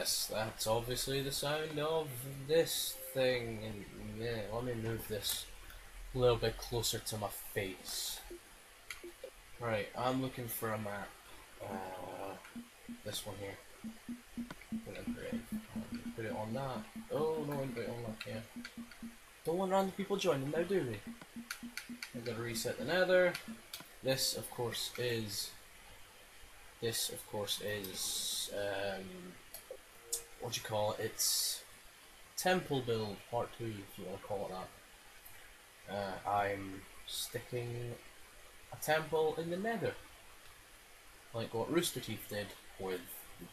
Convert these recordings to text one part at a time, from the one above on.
Yes, that's obviously the sound of this thing. And yeah, let me move this a little bit closer to my face. Right, I'm looking for a map. Uh, this one here. Put it, green. put it on that. Oh no, put it on that. Yeah. Don't want random people joining now, do we? I'm gonna reset the nether. This, of course, is. This, of course, is. Um, what do you call it? It's temple build part two, if you want to call it that. Uh, I'm sticking a temple in the Nether, like what Rooster Teeth did with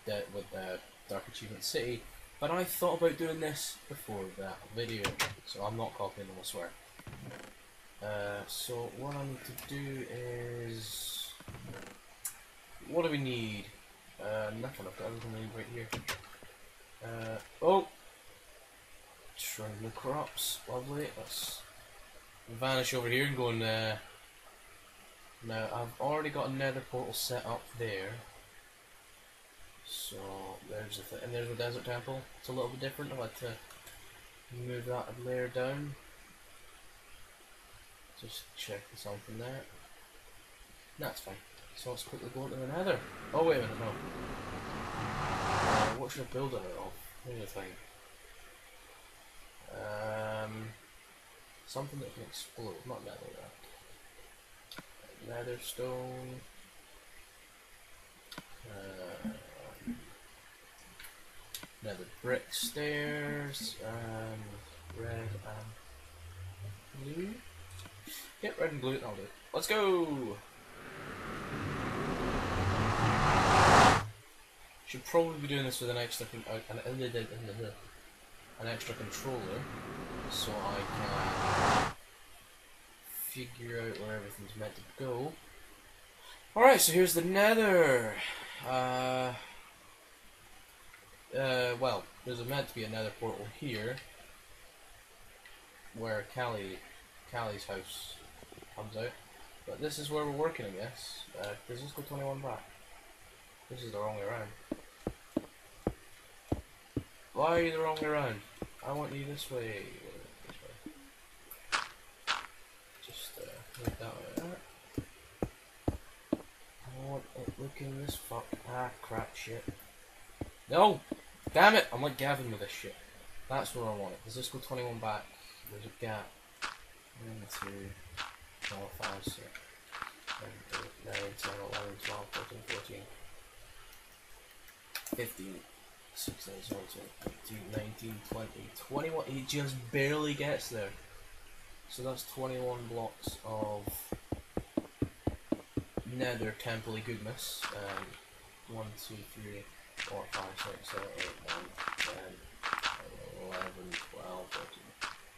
the, with the Dark Achievement City. But I thought about doing this before that video, so I'm not copying them. I swear. Uh, so what I need to do is, what do we need? Uh, nothing. I've got everything right here. Uh, oh! Crops, lovely. Let's vanish over here and go and. Uh, now I've already got a nether portal set up there. So there's the th and there's the desert temple. It's a little bit different. I'd like to move that layer down. Just check something there. That's fine. So let's quickly go into the nether. Oh wait a minute, no. Uh, what should I build it of? Here's the thing. Um, something that can explode, not netherrack. Nether stone. Uh, nether brick stairs. Um, red and blue. Yep, red and blue. I'll do. It. Let's go. Should probably be doing this with an extra con uh, an, an extra controller, so I can figure out where everything's meant to go. Alright, so here's the nether. Uh, uh, well, there's meant to be another portal here, where Callie, Callie's house comes out. But this is where we're working, I guess. Uh, does this go 21 back? This is the wrong way around. Why are you the wrong way around? I want you this way. This way. Just uh, move that way. I want it looking this fuck. Ah, crap shit. No! Damn it! I'm like Gavin with this shit. That's where I want. Does this go 21 back? There's a gap. 1, 2, 4, 5, 6, 7, 8, 9, 10, 11, 12, 14, 14. 15, 16, 17, 18, 19, 20, 21. He just barely gets there. So that's 21 blocks of nether temple goodness. Um, 1, 2, 3, 4, 5, 6, 7, 8, 9, 10, 11, 12, 13,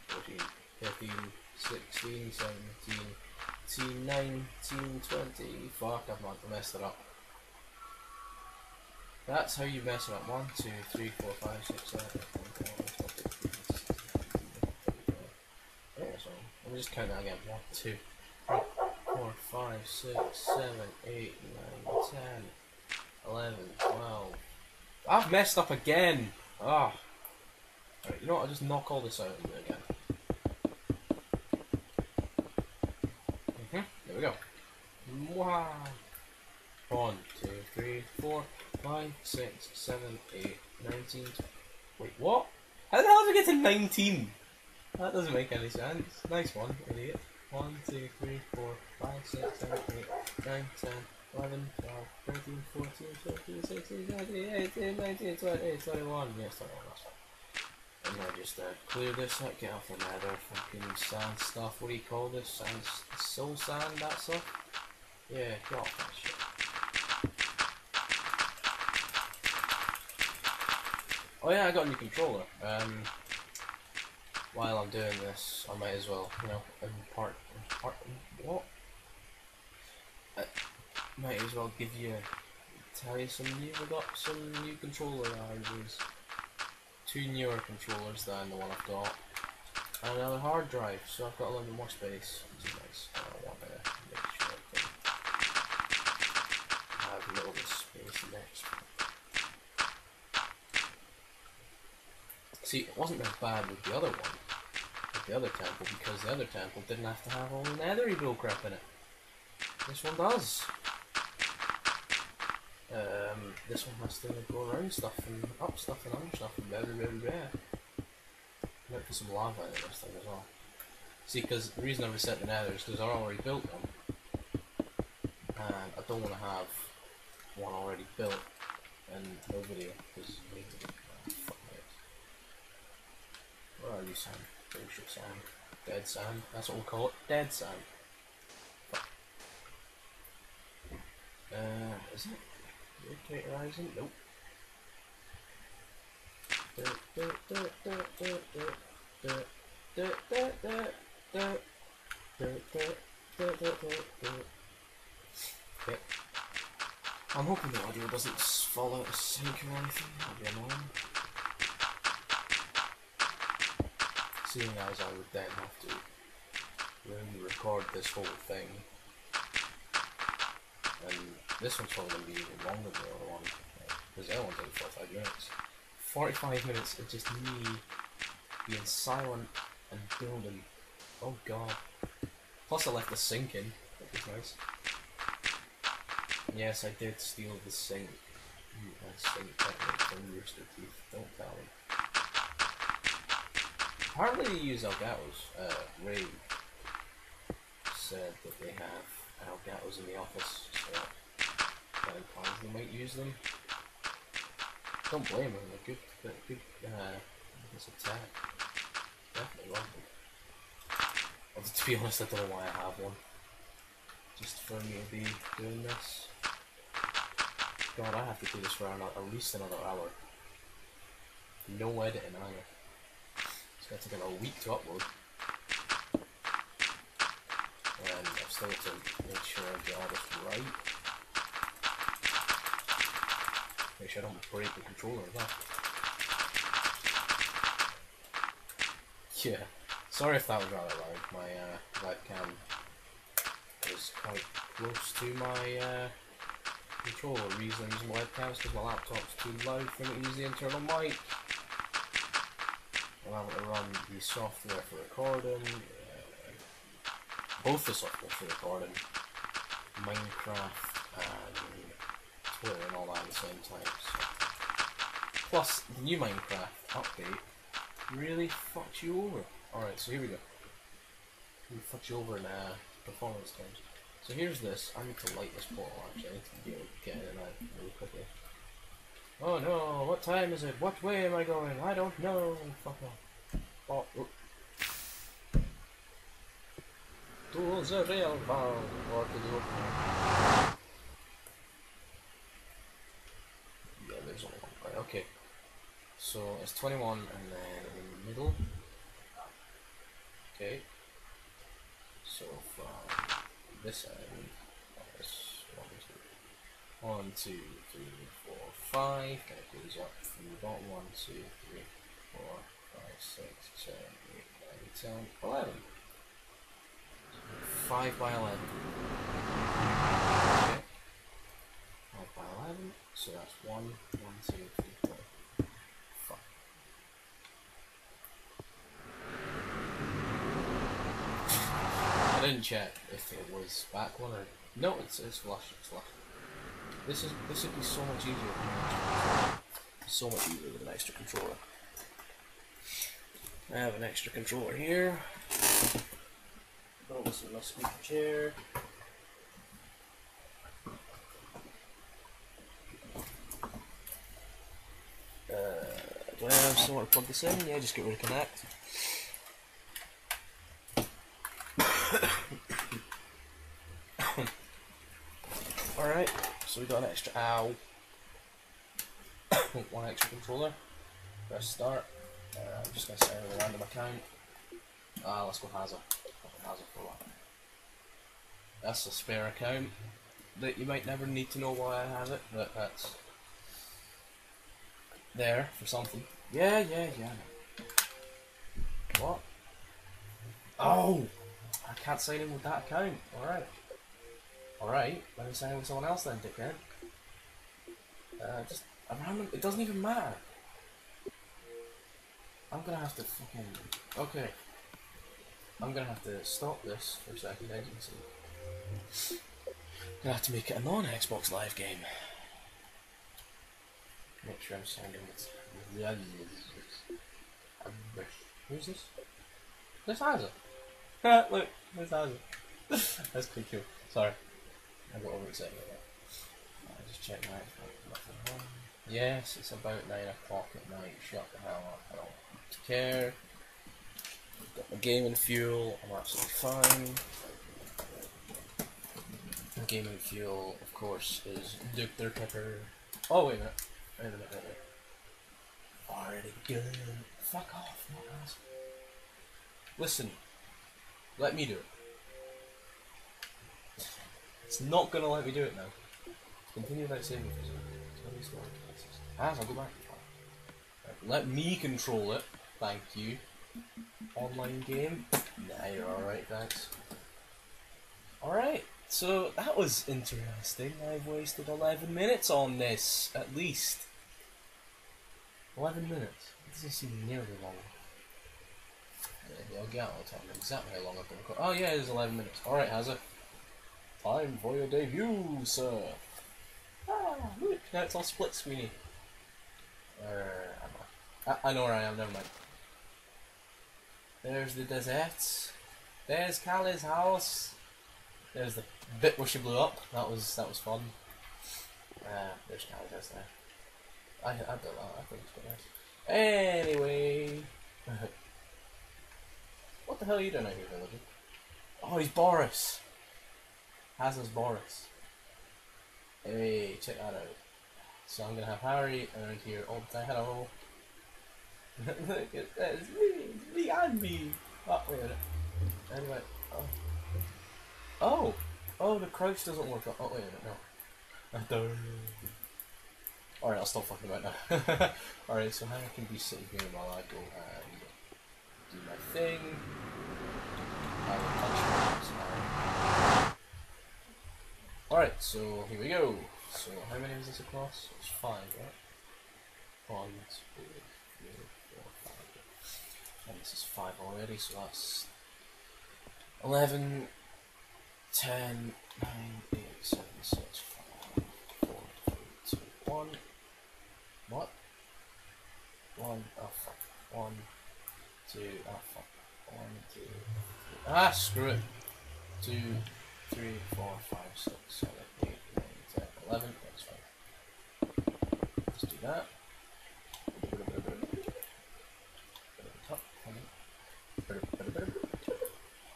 14, 15, 16, 17, 18, 19, 20. Fuck, I've messed it up. That's how you mess it up. 1, 2, 3, 4, 5, 6, 7, 8, 9, 10, 11, 12, 13, 14, 15, 16, 17, 18, 19, 20. Yeah, so let me just count that again. 1, 2, 3, 4, 5, 6, 7, 8, 9, 10, 11, 12. I've messed up again! Ah. You know what? I'll just knock all this out and do it again. Mm hmm There we go. Wow. One, two, three, four, five, six, seven, eight, nineteen. Wait, what? How the hell did I get to 19? That doesn't make any sense. Nice one, idiot. 1, 2, 3, 4, 5, 6, 7, 8, 9, 10, 11, 12, 13, 14, 15, 16, 17, 18, 19, 20, 21. Yes, 21, that's fine. And now just uh, clear this out, get off the nether, fucking sand stuff. What do you call this? Sand, soul sand, that stuff? Yeah, get off that shit. Oh yeah, I got a new controller. Um, while I'm doing this, I might as well, you know, impart, impart what? I might as well give you, tell you some new, I got some new controller ideas. Two newer controllers than the one I've got. And another hard drive, so I've got a little bit more space, which is nice. I want to make sure I can have a little bit of space next. See, it wasn't as bad with the other one, with the other temple, because the other temple didn't have to have all the nethery bullcrap in it. This one does. Um, this one has to go around stuff and up stuff and under stuff and blah blah blah blah. Might put some lava in this thing as well. See, because the reason I reset the nether is because I already built one. And I don't want to have one already built and no video, because Where are you, Sam? Bullshit Sam. Dead Sam. That's what we'll call it. Dead Sam. Uh, is it? Rotate horizon? Nope. Okay. I'm hoping the audio doesn't fall out of sync or anything. That'd be annoying. Seeing as I would then have to really record this whole thing. And this one's probably going to be even longer than the other one. Because other one's only 45 minutes. 45 minutes of just me being silent and building. Oh god. Plus I left the sink in. That nice. Yes, I did steal the sink. That sink technique from Rooster Teeth. Don't tell me. Apparently they use Elgato's. Uh, Ray said that they have Elgato's in the office, so I implies they might use them. Don't blame them, they're good, good, uh, this attack. Definitely love them. Although, to be honest, I don't know why I have one. Just for me to be doing this. God, I have to do this for another, at least another hour. No editing either. It's going to take a week to upload. And I've still got to make sure I get all this right. Make sure I don't break the controller well. Yeah, sorry if that was rather loud. My uh, webcam is quite close to my uh, controller. Reason I'm using because my laptop's too loud for use the internal mic. Allow it to run the software for recording, both the software for recording, Minecraft and Twitter and all that at the same time. So. Plus, the new Minecraft update really fucked you over. Alright, so here we go. We fucked you over in uh, performance terms. So here's this. I need to light this portal actually. I need to be able to get it in really quickly. Oh no, what time is it? What way am I going? I don't know. Fuck off. Oh, oh. To the real world, or to Yeah, there's. Right, okay. So it's 21 and then in the middle. Okay. So from this end, oh, one, one, two, three, five. That goes up from the bottom. One, two, three, four, five, six, seven, eight, nine, ten, eleven. Five by eleven. Okay. Five by eleven. So that's one, one, two, three, four, five. I didn't check if it was back one or no. It's it's flush. It's flush. This is this would be so much easier. So much easier with an extra controller. I have an extra controller here. This is my speaker chair. Uh, do I have somewhere to plug this in? Yeah, just get rid of connect. Alright, so we got an extra ow. One extra controller. Press start. Uh, I'm just gonna set a random account. Ah, let's go Hazza. Hazza for what? That's a spare account that you might never need to know why I have it, but that's there for something. Yeah, yeah, yeah. What? Oh! I can't sign in with that account. Alright. Alright, let me sign in with someone else then, dickhead. Uh, just a random. It doesn't even matter. I'm gonna have to fucking. Okay. I'm gonna have to stop this for a second, as you can see. Gonna have to make it a non Xbox Live game. Make sure I'm sounding it. Who's this? This Hazard. Look, this Hazard. That's pretty cool. Sorry. I got overexcited with that. I just checked my wrong. Yes, it's about 9 o'clock at night. Shut the hell up. I don't care. Got my gaming fuel. I'm absolutely fine. My gaming fuel, of course, is Dr. Pepper. Oh, wait a minute. Wait a minute, wait a minute. Already good. Fuck off, ass. Listen. Let me do it. It's not gonna let me do it now. Continue without saving for some. Ah, I'll go back. Let me control it. Thank you. Online game. Nah, you're alright, thanks. Alright, so that was interesting. I've wasted 11 minutes on this, at least. 11 minutes. It doesn't seem nearly long. Yeah, I'll get out of time exactly how long I've been recording. Oh yeah, it is 11 minutes. Alright, has it? Time for your debut, sir. Ah, look, now it's all split screeny. Am I? I, know where I am, never mind. There's the desert. There's Callie's house. There's the bit where she blew up. That was that was fun. Uh, there's Callie's house there. I I built that. I think it's quite nice. Anyway, what the hell are you doing out here, villager? Oh, he's Boris. Hazard's Boris. Hey, check that out. So I'm gonna have Harry around here all the time. Hello. Look at that. It's me. It's me and me. Oh, wait a minute. Anyway. Oh. Oh. Oh, the crouch doesn't work. Oh, wait a minute. No. I don't. Alright, I'll stop fucking about now. Alright, so Harry can be sitting here while I go and do my thing. I will touch Alright, so here we go. So how many is this across? It's five, right? One, two, three, four, five. And this is five already, so that's 11, 10, 9, 8, 7, 6, 5, 4, 3, 2, 1. What? 1, oh fuck. 1, 2, oh fuck. 1, 2, 3. Ah, screw it. 2, 3, 4, 5, 6, 7, 8, 9, 10, 11. That's fine. Let's do that.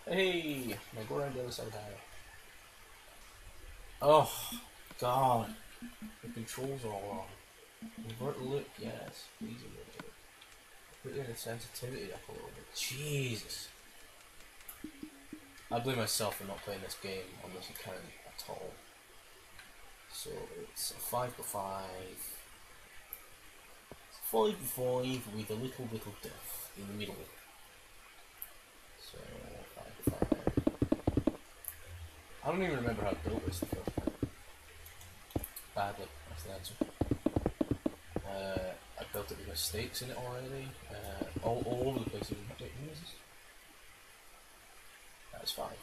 Hey! Now go around the other side of. Oh, God. The controls are all wrong. Invert look, yes. Please invert look. Put the sensitivity up a little bit. Jesus. I blame myself for not playing this game on this account at all. So it's a 5 to 5. 5 to 5 with a little bit of death in the middle. So, 5 to 5. I don't even remember how I built this time. Badly, that's the answer. Uh, I built it with mistakes in it already. Uh, all, all over the place. Who is five.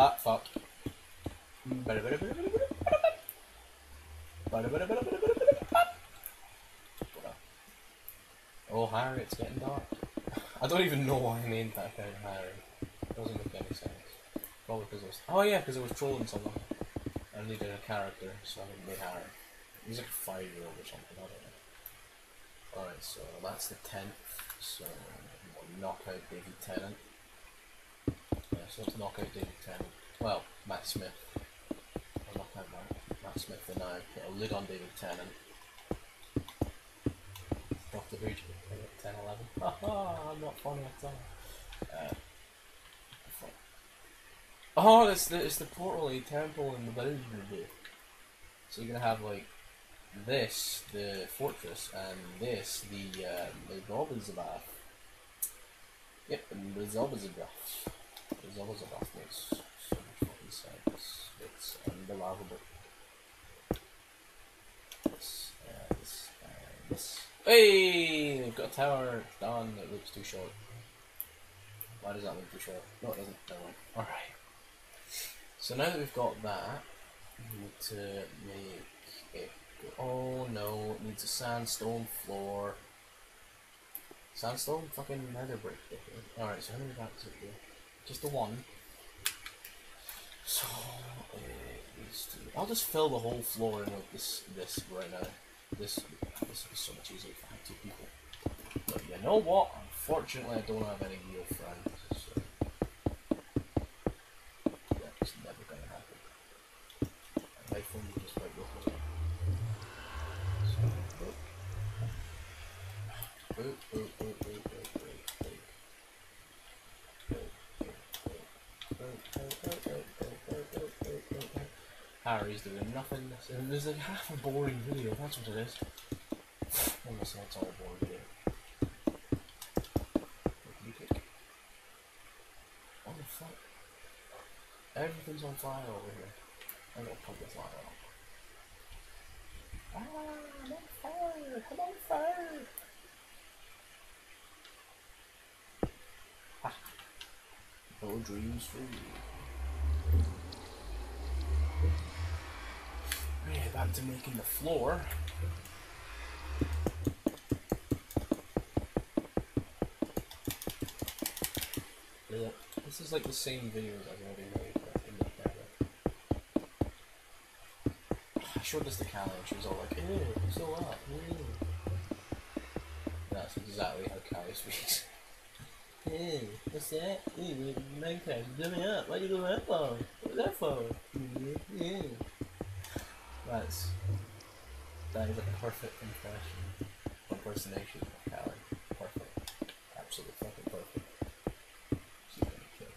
Ah, fuck. Oh, Harry, it's getting dark. I don't even know why I named that guy Harry. It doesn't make any sense. Probably because I was. Oh, yeah, because I was trolling someone. I needed a character, so I made Harry. He's like a five year old or something, I don't know. Alright, so that's the 10th. So we'll knock out David Tennant. Yeah, so let's knock out David Tennant. Well, Matt Smith. I'll knock out Matt, Matt Smith for now. Put a lid on David Tennant. Doctor Who, 10, 11. Haha, I'm not funny at all. Uh, oh, it's the, it's the portal, a temple in the building. So you're gonna have like this, the fortress, and this, the um, the Zobbazabath. Yep, and the Zobbazabath. The Zobbazabath makes so much fucking sense. Which Hey, we've got a tower done. It looks too short. Why does that look too short? No, it doesn't. Never mind. Alright. So now that we've got that, we need to make it go. Oh no, it needs a sandstone floor. Sandstone? Fucking nether brick. Alright, so how many backs it do? Just the one. So, uh. I'll just fill the whole floor in with this, this right now. This, this is so much easier if I two people. But you know what? Unfortunately, I don't have any real friends. So. It's never gonna happen. My phone will just right with me. So, boop, boop. Harry's doing nothing. And There's like half a boring video, that's what it is. Almost that's all a boring video. What the fuck? Everything's on fire over here. I'm gonna put this lava up. Ah, I'm on fire! I'm on fire! Ha! No dreams for you. Right, back to making the floor. Yeah, this is like the same videos I've already made, but in the better. I showed this to Callie and she was all like, ew, so what? Ew. That's exactly how Callie speaks. Ew, what's that? Ew, Minecraft, blow me up. Why you me up for? What's that for? Ew, ew. That's that is a perfect impression, impersonation of Callie. Perfect, absolutely fucking perfect. She's gonna kill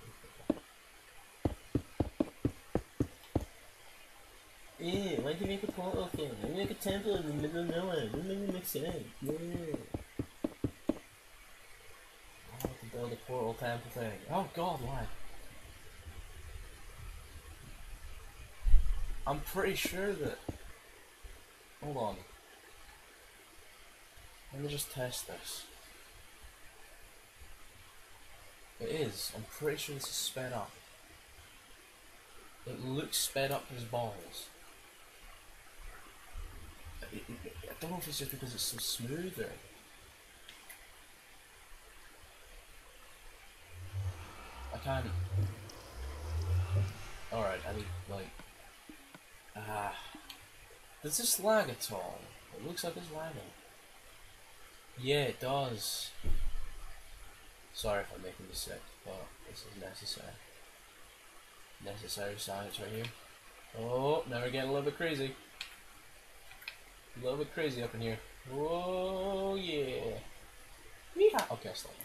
me. Ew, why'd you make a portal thing? Why'd you make a temple in the middle of nowhere? Doesn't even make sense. Yeah. I want to build a portal temple thing. Oh god, why? I'm pretty sure that. Hold on. Let me just test this. It is. I'm pretty sure this is sped up. It looks sped up as balls. I- don't know if it's just because it's so smoother. I can't. Alright, I need, like. Ah. Does this lag at all? It looks like it's lagging. Yeah, it does. Sorry if I'm making you sick, but this is necessary. Necessary science right here. Oh, now we're getting a little bit crazy. A little bit crazy up in here. Whoa, yeah. Yeehaw. Okay, stop.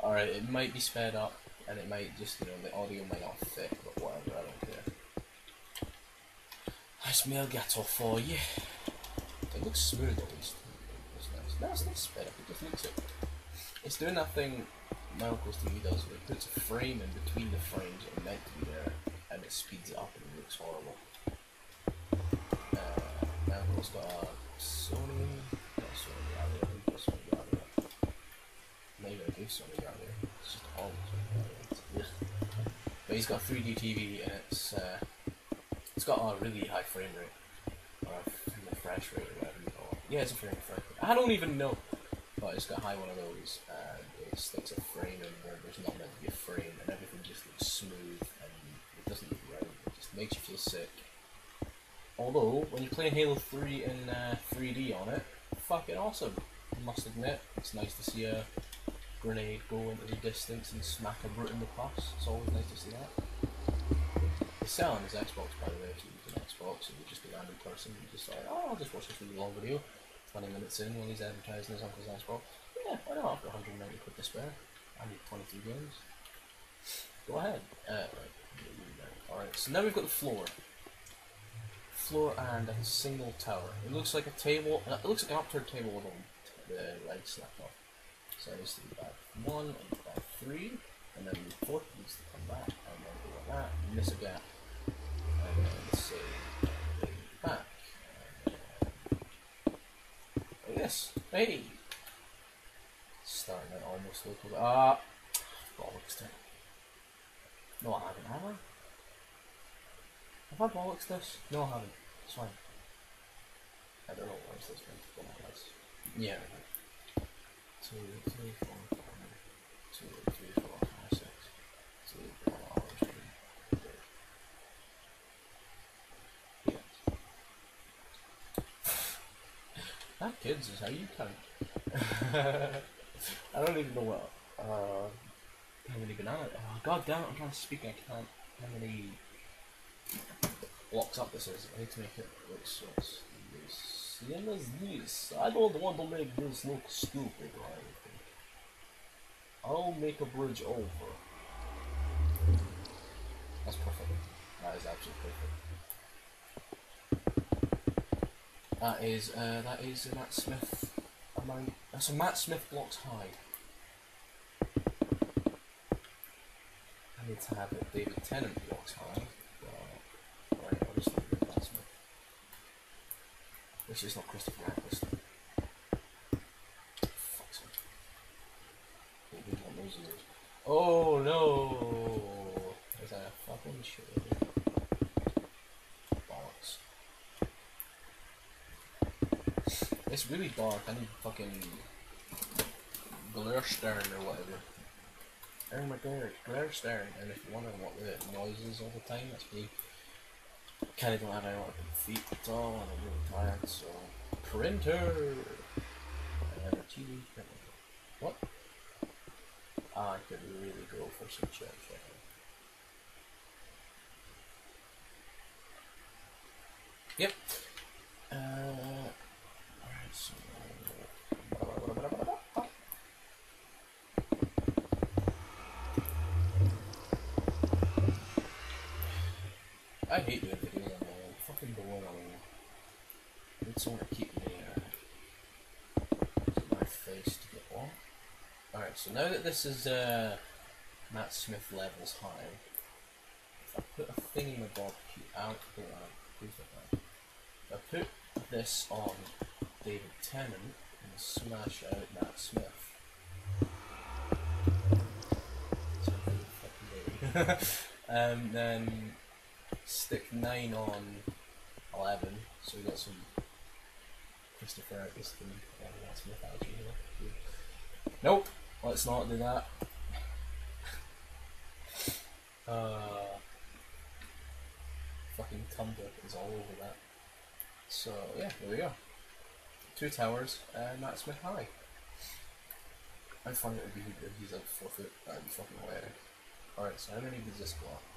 Alright, it might be sped up, and it might just, you know, the audio might not fit, but whatever. Nice meal ghetto for you. It looks smooth at least. It looks nice. No, it's not up, it just looks it. It's doing that thing my uncle's TV does where it puts a frame in between the frames that are meant to be there, and it speeds it up and it looks horrible. Uh, my uncle's got a Sony, not Sony Rally, I think it's Sony Rally. Maybe a good Sony Rally. It's just all Sony. It's, ugh. But he's got a 3D TV and it's uh, it's got a really high frame rate or a refresh rate or whatever you call it. Yeah, it's a frame refresh rate. I don't even know, but it's got high one of those and it sticks a frame in where there's not meant to be a frame and everything just looks smooth and it doesn't look right. It just makes you feel sick. Although when you're playing Halo 3 in uh, 3D on it, fucking awesome. I must admit, it's nice to see a grenade go into the distance and smack a brute in the pus. It's always nice to see that. He's selling his Xbox by the way, if you use an Xbox and you're just a random person, you just like, oh, I'll just watch this really long video, 20 minutes in when he's advertising his uncle's Xbox. Yeah, why not? I've got 190 quid to spare. I need 23 games. Go ahead. Uh, right. Alright, so now we've got the floor. Floor and a single tower. It looks like a table, uh, it looks like an upturned table with all the legs snapped off. So needs to be back one and back three, and then the fourth needs to come back, and then go like that, miss a gap, and then say back. And then, like this. Hey! Starting at almost local. Ah! bollocks it. No, I haven't, have I? Have I bollocks this? No, I haven't. It's fine. I don't know where this going to go like this. Yeah. Two, three, four, five, two, three, four, five, six, two, four, five, three, three. Yeah. That kids is how you count. I don't even know what. Uh, how many bananas? Oh, God damn it! I'm trying to speak. I can't. How many blocks up this is? I need to make it look so. Same as this. I don't want to make this look stupid or anything. I'll make a bridge over. That's perfect. That is absolutely perfect. That is uh, that is a Matt Smith amount. That's a Matt Smith blocks high. I need to have it David Tennant blocks Smith. Which is not Christopher Eccleston. Oh no! Is that a fucking shit? Bollocks. It's really dark. I need fucking glowstone or whatever. Aaron McGuire, glowstone. And if you're wondering what the noise is all the time, that's me. Kind of don't have any on my feet at all, and I'm really tired. So printer I have a TV printer. What? I could really go for some chips. Yep. Uh, alright, so. I hate doing videos on my own. Fucking boring on I need someone to keep me uh, my face to get on. Alright, so now that this is uh, Matt Smith levels high, if I put a thing in the bob out, mind. If I put this on David Tennant and smash out Matt Smith. um, then stick 9 on 11, so we got some Christopher Eccleston and Matt Smith actually here. Nope, let's not do that. uh, fucking Tumblr is all over that. So yeah, there we go. Two towers and Matt Smith high. I find it would be if he's like four foot. That'd be fucking hilarious. Alright, so how many does this up?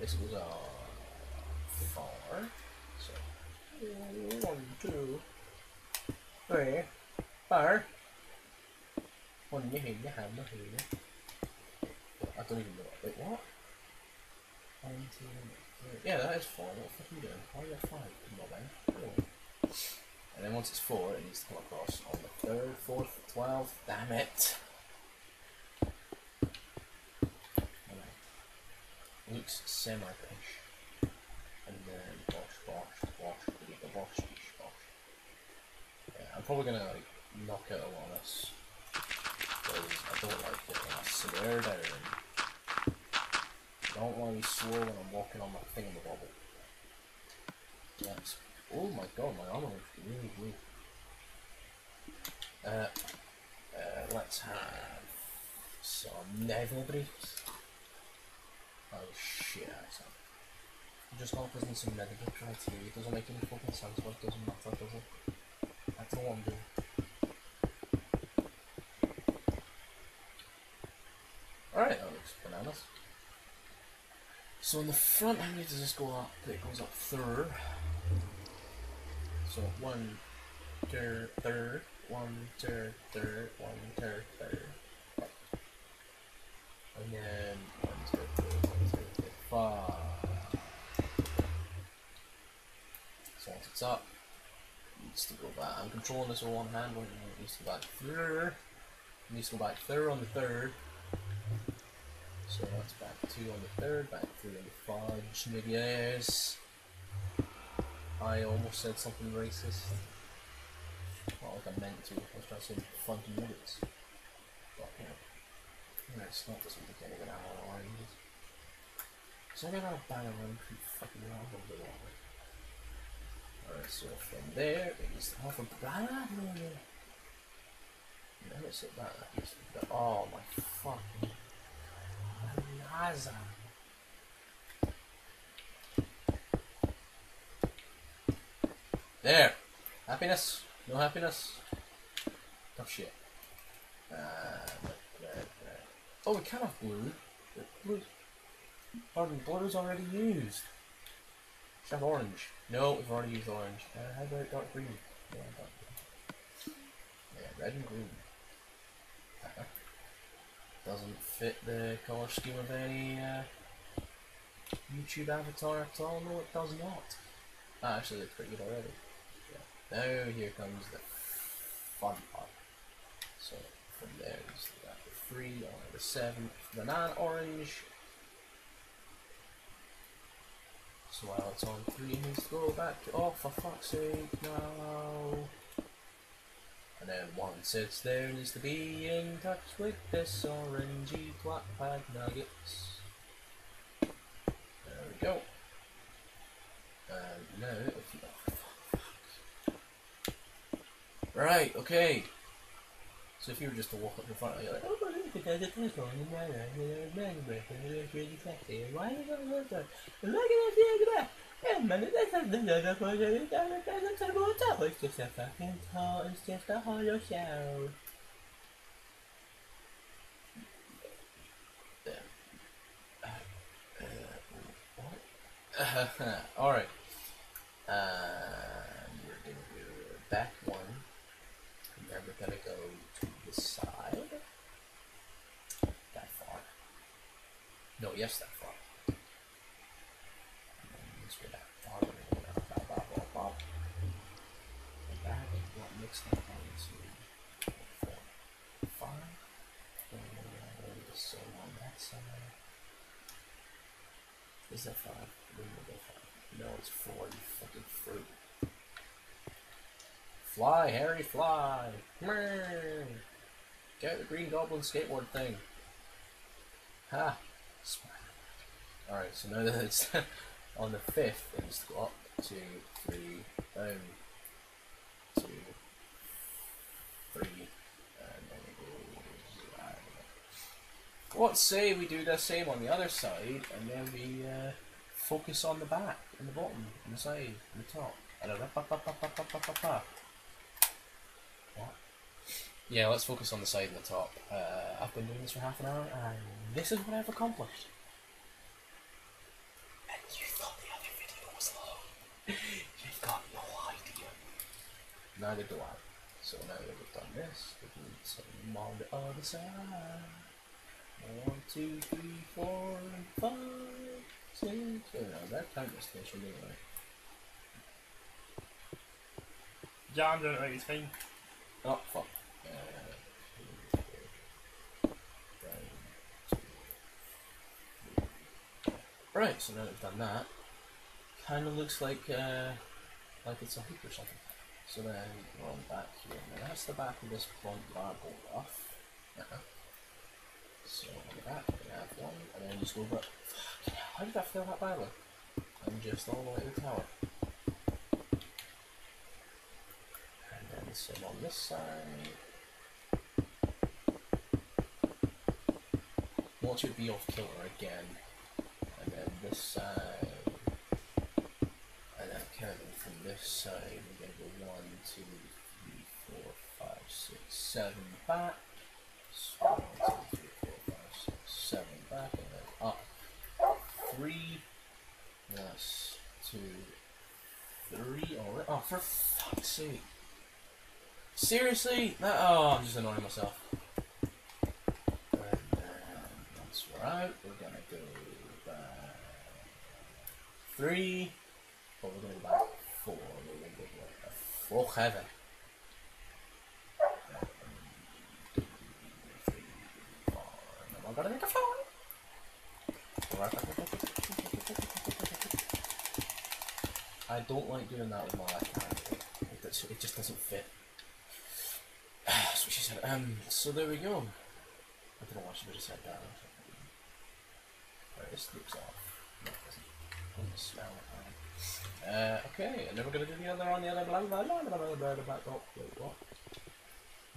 This goes up uh, four. So one, two, three, four. One you here, you have no here. I don't even know. Wait, what? One, two, three. Yeah, that is four. What are you doing? Why are you five? Come on, man. And then once it's four, it needs to come across on the third, fourth, twelfth. Damn it. Looks semi-pish. And then we get the bosh, bish, bosh. Yeah, I'm probably gonna like knock out a lot. Because I don't like it when I swear down. I don't want to be slow when I'm walking on my thing in the bubble. Yes. Oh my god, my armor is really blue. Uh, uh, let's have some naval briefs. Oh shit, I'm just gonna present some medical criteria. It doesn't make any fucking sense, but it doesn't matter, does it? That's all I'm doing. Alright, that looks bananas. So in the front, how many does this go up? It goes up third. So one, two, third, one, two, third, one, two, third. And then one, two, three, five. So once it's up, needs to go back. I'm controlling this with one hand, it needs to go back third. It needs to go back third on the third. So that's back two on the third, back three on the fudge. Maybe yes. I almost said something racist. Not like I meant to. I was trying to say funky nuggets. But, you know. No, it's not look anything out of oranges. So I'm gonna bang around pretty fucking well over the wall. Alright, so from there, it is half a banana. Then it's at that. It's the, oh my fucking. Naza. There! Happiness? No happiness? Oh shit. Uh, oh, we can have blue. Blue. Pardon, blue's already used. Should have orange. No, we've already used orange. Uh, how about dark green? Yeah, dark green. Yeah, red and green. Doesn't fit the colour scheme of any uh, YouTube avatar at all. No, it does not. Ah, actually, looks pretty good already. Yeah. Now here comes the fun part. So from there is the three on the seven, the non orange. So while it's on three, to go back to oh for fuck's sake, no. And then one sits there needs to be in touch with this orangey twat pad nuggets. There we go. And now if you oh, fuck. Right, okay. So if you were just to walk up in front of you like, oh because it is wrong in my life and I remember it and it was really sexy and why did I look at it? And look at it the back! Yeah, man, this is another project that I'm trying to what's up. It's just a fucking hole, it's just a hollow shell. Alright. Um, we're gonna go back one. And then we're gonna go to the side. Yes, that far. Once we're that far, what makes that do on that side. Is that five? No, it's four, you fucking fruit. Fly, Harry, fly! Get the Green Goblin skateboard thing. Ha! So now that it's on the fifth, it needs to go up, two, three, down, two, three, and then it goes. What say we do the same on the other side, and then we uh, focus on the back, and the bottom, and the side, and the top. And a pa pa pa pa pa pa pa pa. What? Yeah, let's focus on the side and the top. Uh, I've been doing this for half an hour, and this is what I've accomplished. And you thought the other video was long. You've got no idea. Neither do I. So now that we've done this, we can set them on the other side. One, two, three, four, and five, six. Oh no, that time is special anyway. John doing it right, it's fine. Oh fuck. Uh, Right, so now that we've done that, kind of looks like uh, like it's a hook or something. So then on back here. Now that's the back of this front bar bolt off. Uh-huh. So on the back, we're gonna have one, and then just go over. How did that feel that badly? And just all the way to the tower. And then the same on this side. Watch it be off kilter again. And then this side. And then counting from this side, we're gonna go one, two, three, four, five, six, seven back. One, two, three, four, five, six, seven back, and then up. Three. Yes. Two. Three. Oh, Alright. Oh, for fuck's sake. Seriously? No, oh, I'm just annoying myself. And once we're out, we're gonna go back three. Oh, we're gonna go back four. We're gonna go back four heaven. I'm gonna make a phone. I don't like doing that with my left hand. It, just- it just doesn't fit. Right, um, so there we go. I don't know why I should have said that. This looks off. Doesn't. Doesn't smell. Uh, okay, and then we're gonna do the other on the other blah blah blah blah blah blah blah oh, wait, what?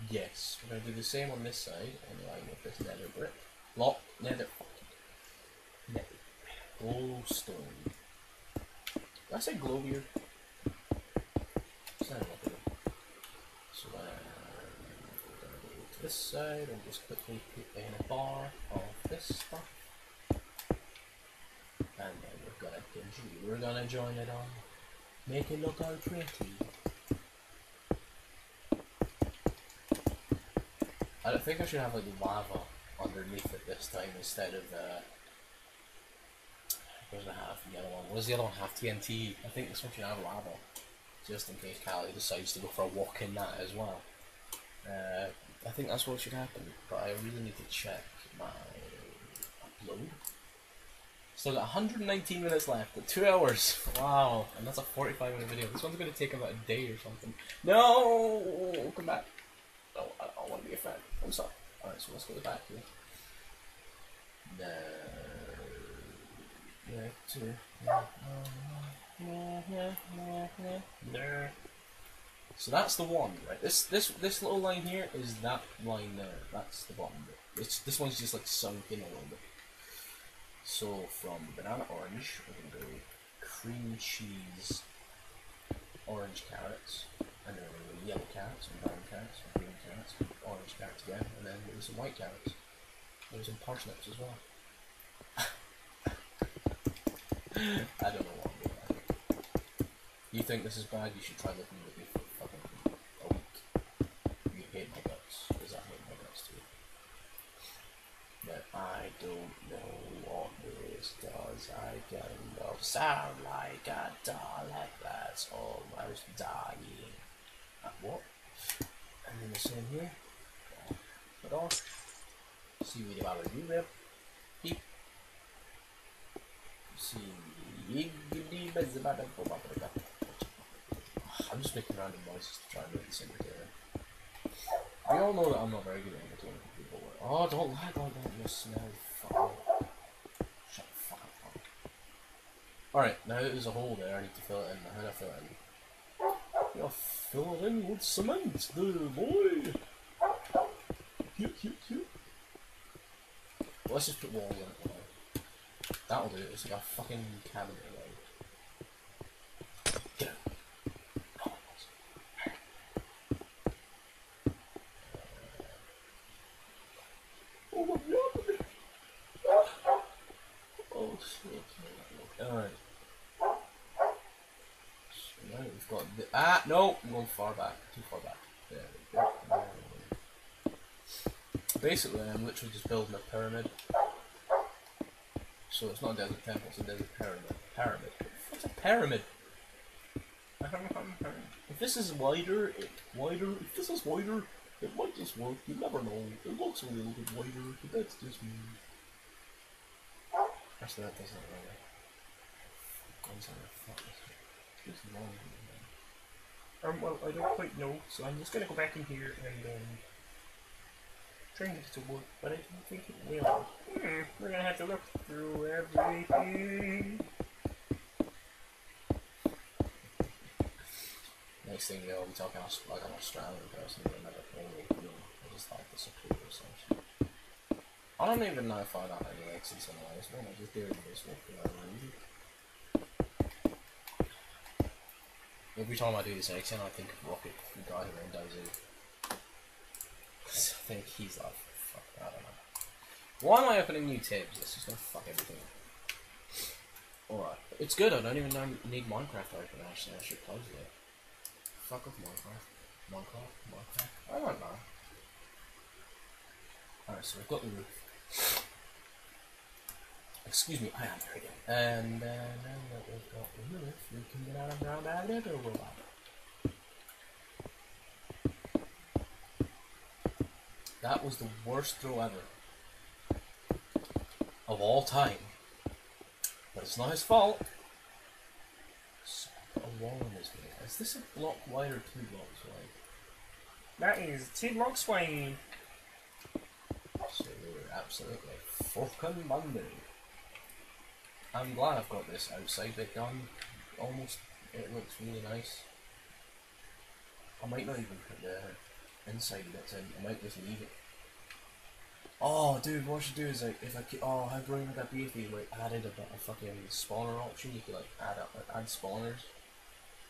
Yes, we're gonna do the same on this side in line with this nether brick. Lock, nether. Nether. Glowstone. Did I say glow here? Sound like it. So uh, we're gonna go to this side and just quickly put in a bar of this stuff. And then we're gonna. We're gonna join it on. Make it look all pretty. I think I should have like lava underneath it this time instead of uh does it have? The other one. What does the other one have? TNT. I think this one should have lava. Just in case Callie decides to go for a walk in that as well. Uh, I think that's what should happen. But I really need to check my upload. Still got 119 minutes left, but 2 hours. Wow, and that's a 45 minute video. This one's going to take about a day or something. No! Come back. No, I don't want to be a fan. I'm sorry. Alright, so let's go to the back here. No. Yeah, two. There. So that's the one, right? This this this little line here is that line there. That's the bottom bit. It's this one's just like sunk in a little bit. So from banana orange, we're gonna go cream cheese, orange carrots, and then we're gonna go yellow carrots and brown carrots and green carrots, orange carrots again, and then maybe some white carrots. There's some parsnips as well. I don't know what I'm doing. You think this is bad? You should try living with me for fucking a week. You hate my guts, because I hate my guts too. But I don't know what this does. I kind of sound like a Dalek that's almost dying. Uh, what? And then the same here. Put on. See what you want to do there. Beep. See. I'm just making random noises to try and make this entertaining. We all know that I'm not very good at entertaining people. Oh, don't lag on that, you smell fuck. Shut the fuck up. Alright, now there's a hole there, I need to fill it in. How do I fill it in? Yeah, fill it in with cement, the boy! Cute, cute, cute. Well, let's just put walls in it. That'll do, it. it's like a fucking cabinet, right? Get out. Oh my god! Oh shit. Alright. So now we've got the. Ah! No! I'm going far back. Too far back. There we go. Basically, I'm literally just building a pyramid. So it's not a desert temple, it's a desert pyramid. Pyramid. What's a pyramid? If this is wider, it wider. If this is wider, it might just work. You never know. It looks a little bit wider, but that's just me. Actually, that doesn't really. It's long. Um, well, I don't quite know, so I'm just gonna go back in here and um, try and get it to work, but I don't think it will. Hmm, we're gonna have to look through everything. Next thing you know, we talking like an Australian person never told me. You know, I just like this approval or something. I don't even know if I got any exits on this one. I just did this one for no reason. Every time I do this accent, I think of Rocket, the guy who ran Daisy. I think he's like, fuck, I don't know. Why am I opening new tabs? This is gonna fuck everything. Alright. It's good, I don't even know- need Minecraft open actually, I should close it. Fuck off Minecraft. Minecraft, Minecraft. I don't know. Alright, so we've got the roof. Excuse me, I am there again. And uh, now that we've got the roof, we can get out of around our little robot. That was the worst throw ever. Of all time. But it's not his fault. So a wall in his way. Is this a block wide or two blocks wide? That is two log swine. So we're absolutely fucking Monday. I'm glad I've got this outside bit done. Almost, it looks really nice. I might not even put the inside bits in. I might just leave it. Oh, dude, what I should do is like, if I keep, oh, how brilliant would that be if like added a, of fucking spawner option? You could like add add spawners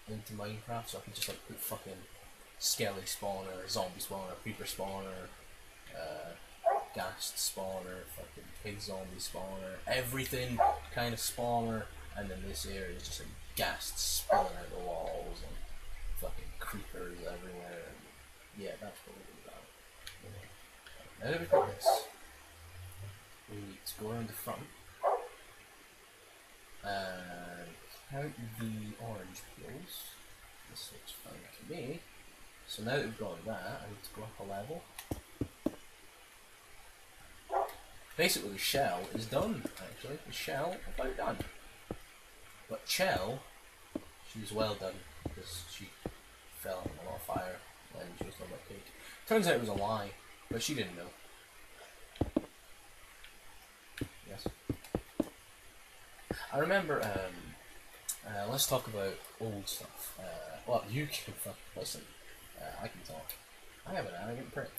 into Minecraft, so I could just like put fucking skelly spawner, zombie spawner, creeper spawner, uh, ghast spawner, fucking pig zombie spawner, everything kind of spawner, and then this area is just like ghast spawning out the walls and fucking creepers everywhere. And yeah, that's what we're about. That we've got this, we need to go around the front and count the orange peels. This looks fine to me. So now that we've got that, I need to go up a level. Basically, the shell is done, actually. The shell about done. But Chell, she was well done because she fell in a lot of fire when she was on that cake. Turns out it was a lie, but she didn't know. Yes. I remember, um, uh, let's talk about old stuff. Uh, well, you can listen, uh, I can talk. I am an arrogant prick.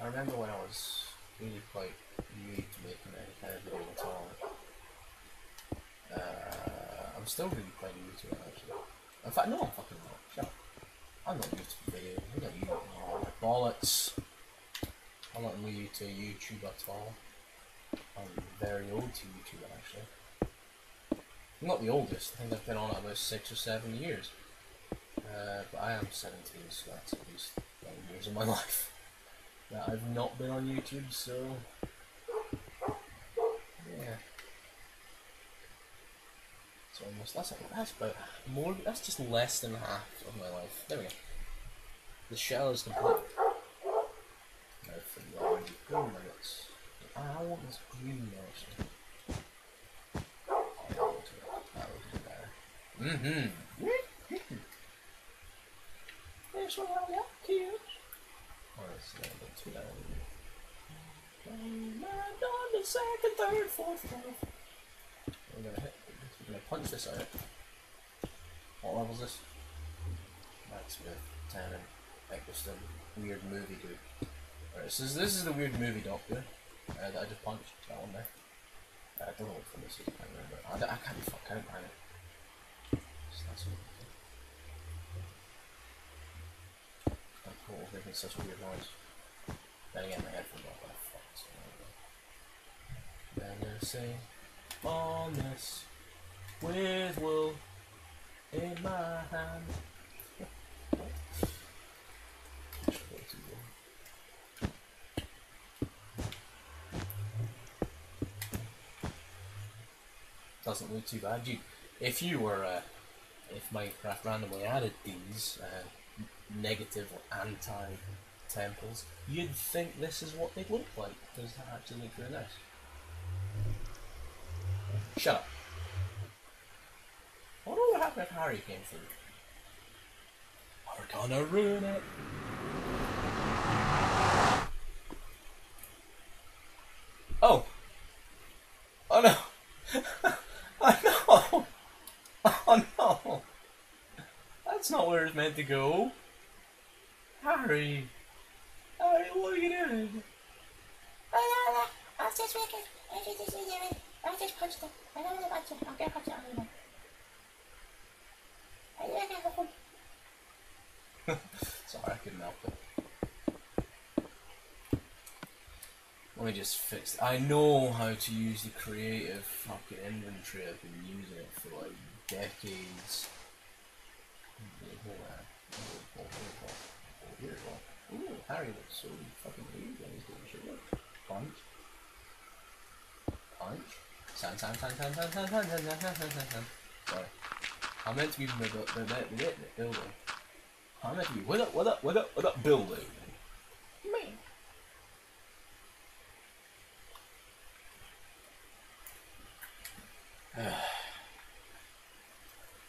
I remember when I was really quite new to making any kind of video at all. Uh, I'm still really quite new to it actually. In fact, no, I'm fucking not. Shut up. I'm not new to video. I'm not new. Oh, bollocks. I'm not new to YouTube at all. I'm very old to YouTube actually. I'm not the oldest. I think I've been on it about six or seven years. Uh, but I am 17, so that's at least 9 years of my life that I've not been on YouTube, so yeah. It's almost that's that's about more. That's just less than half of my life. There we go. The shell is complete. Now for the green nuggets. I want this green actually. Better. Mm-hmm. That's what I want, kids. Or it's a little bit too loud. Um, on the second, third, fourth, fifth. We're gonna hit. We're gonna punch this out. What level is this? With Tennant, Eccleston, weird movie dude. Alright, so this, is the weird movie doctor uh, that I just punched. That one there. Uh, I don't know one this is. I remember. I, I can't be out by it. So that's what Pool was making such a weird noise. Then again, my headphones off. I fucked. So then say, honest with wool in my hand. Doesn't look too bad. You, if you were, uh, if Minecraft randomly added these uh, negative or anti temples, you'd think this is what they'd look like. Does that actually really nice? Shut up. What happened if Harry came through. We're gonna ruin it. Oh no. oh no. Oh no. That's not where it's meant to go. Harry. Harry, what are you doing? I was just making, I was just doing, I just punched him. I don't want to punch him. I'm gonna punch him anyway. I didn't have a phone. Sorry, I couldn't help it. Let me just fix I know how to use the creative fucking inventory. I've been using it for like decades. Hold on. Hold on, hold on, hold on. Here's one. Ooh, Harry looks so fucking weird when he's doing shit. Look. Punch. Punch. San san san san san san san san san san san san san. Sorry. I meant to be the the the, the, the building. I meant to be what up what up what up what up building. Me.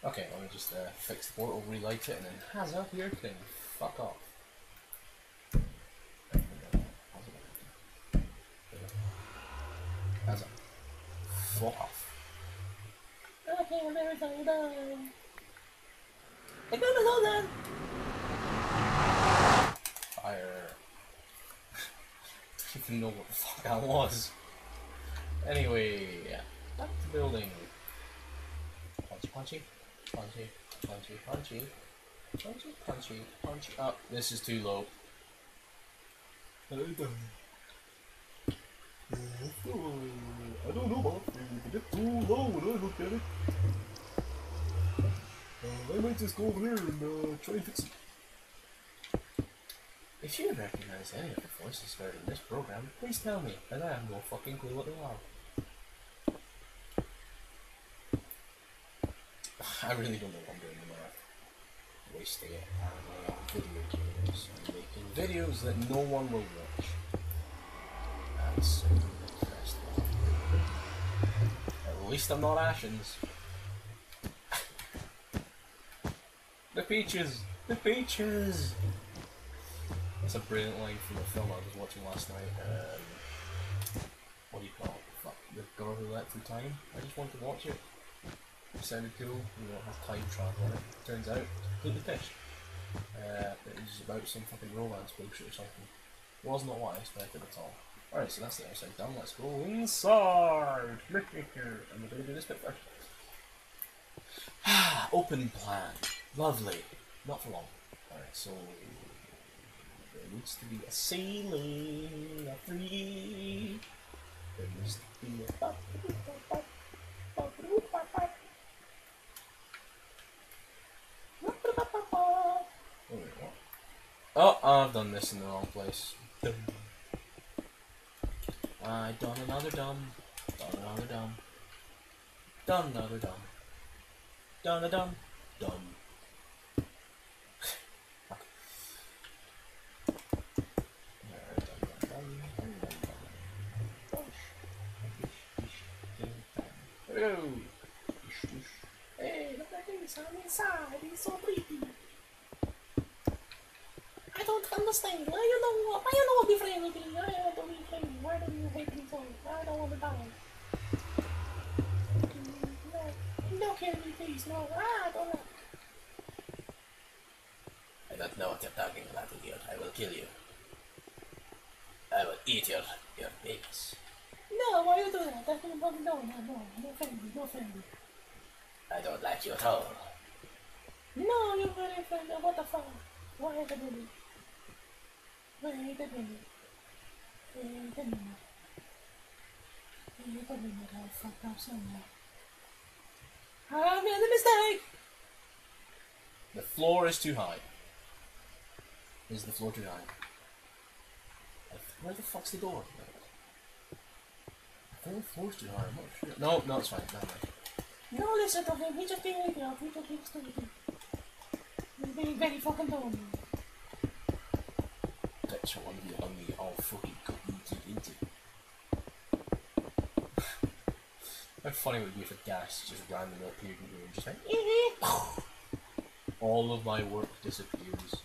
Okay, let me just uh, fix the portal, relight it, and then Hazza, here can fuck off. Hazza. Fuck off. Okay, well, there's all done. I got it all done. Fire. Don't even know what the fuck that was. Anyway, back to building. Punchy, punchy, punchy, punchy, punchy, punchy, punchy, punchy. Up. this is too low. I don't know about it, but it's too low when I look at it. Uh, I might just go over there and uh, try and fix it. If you recognize any of the voices heard in this program, please tell me, as I have no fucking clue what they are. I really don't know what I'm doing it apparently on video games and making videos that no one will watch. That's interesting. At least I'm not Ashens. the peaches! The peaches! That's a brilliant line from a film I was watching last night. Um, what do you call it? Fuck, the girl who leapt through time. I just wanted to watch it. Sounded cool. You it has time travel in it. Turns out, completely fish. Uh, it was about some fucking romance bullshit or something. It was not what I expected at all. Alright, so that's the outside done. Let's go inside. and we're going to do this bit first. Open plan. Lovely. Not for long. Alright, so there needs to be a ceiling, a three. There needs to be a. Oh, wait, what? Oh, oh, I've done this in the wrong place. I done another dumb. Done another dumb. Done another dumb. Done a dumb. Dumb. Hey, look at this. I'm inside. It's so pretty. I don't understand. Why you don't why you don't be friends with me? Why you don't be friends? Why do you hate me so? I don't want to die. No, no, kill me, please. No, Ah, I don't know. I don't know what you're talking about, idiot. I will kill you. I will eat your your babies. No, why you do that? That's no, no, no, no, no, no friendly, no friendly. I don't like you at all. No, you're very friendly. What the fuck? Wait a minute. I made a mistake. The floor is too high. Is the floor too high? Where the fuck's the door? I think the floor's too high. I'm not sure. No, no, it's fine. Never mind. No, listen to him. He just being an idiot. He just being stupid. He's being very fucking dumb. All fucking into. How funny would it be if a ghast just randomly appeared in the room, just like all of my work disappears.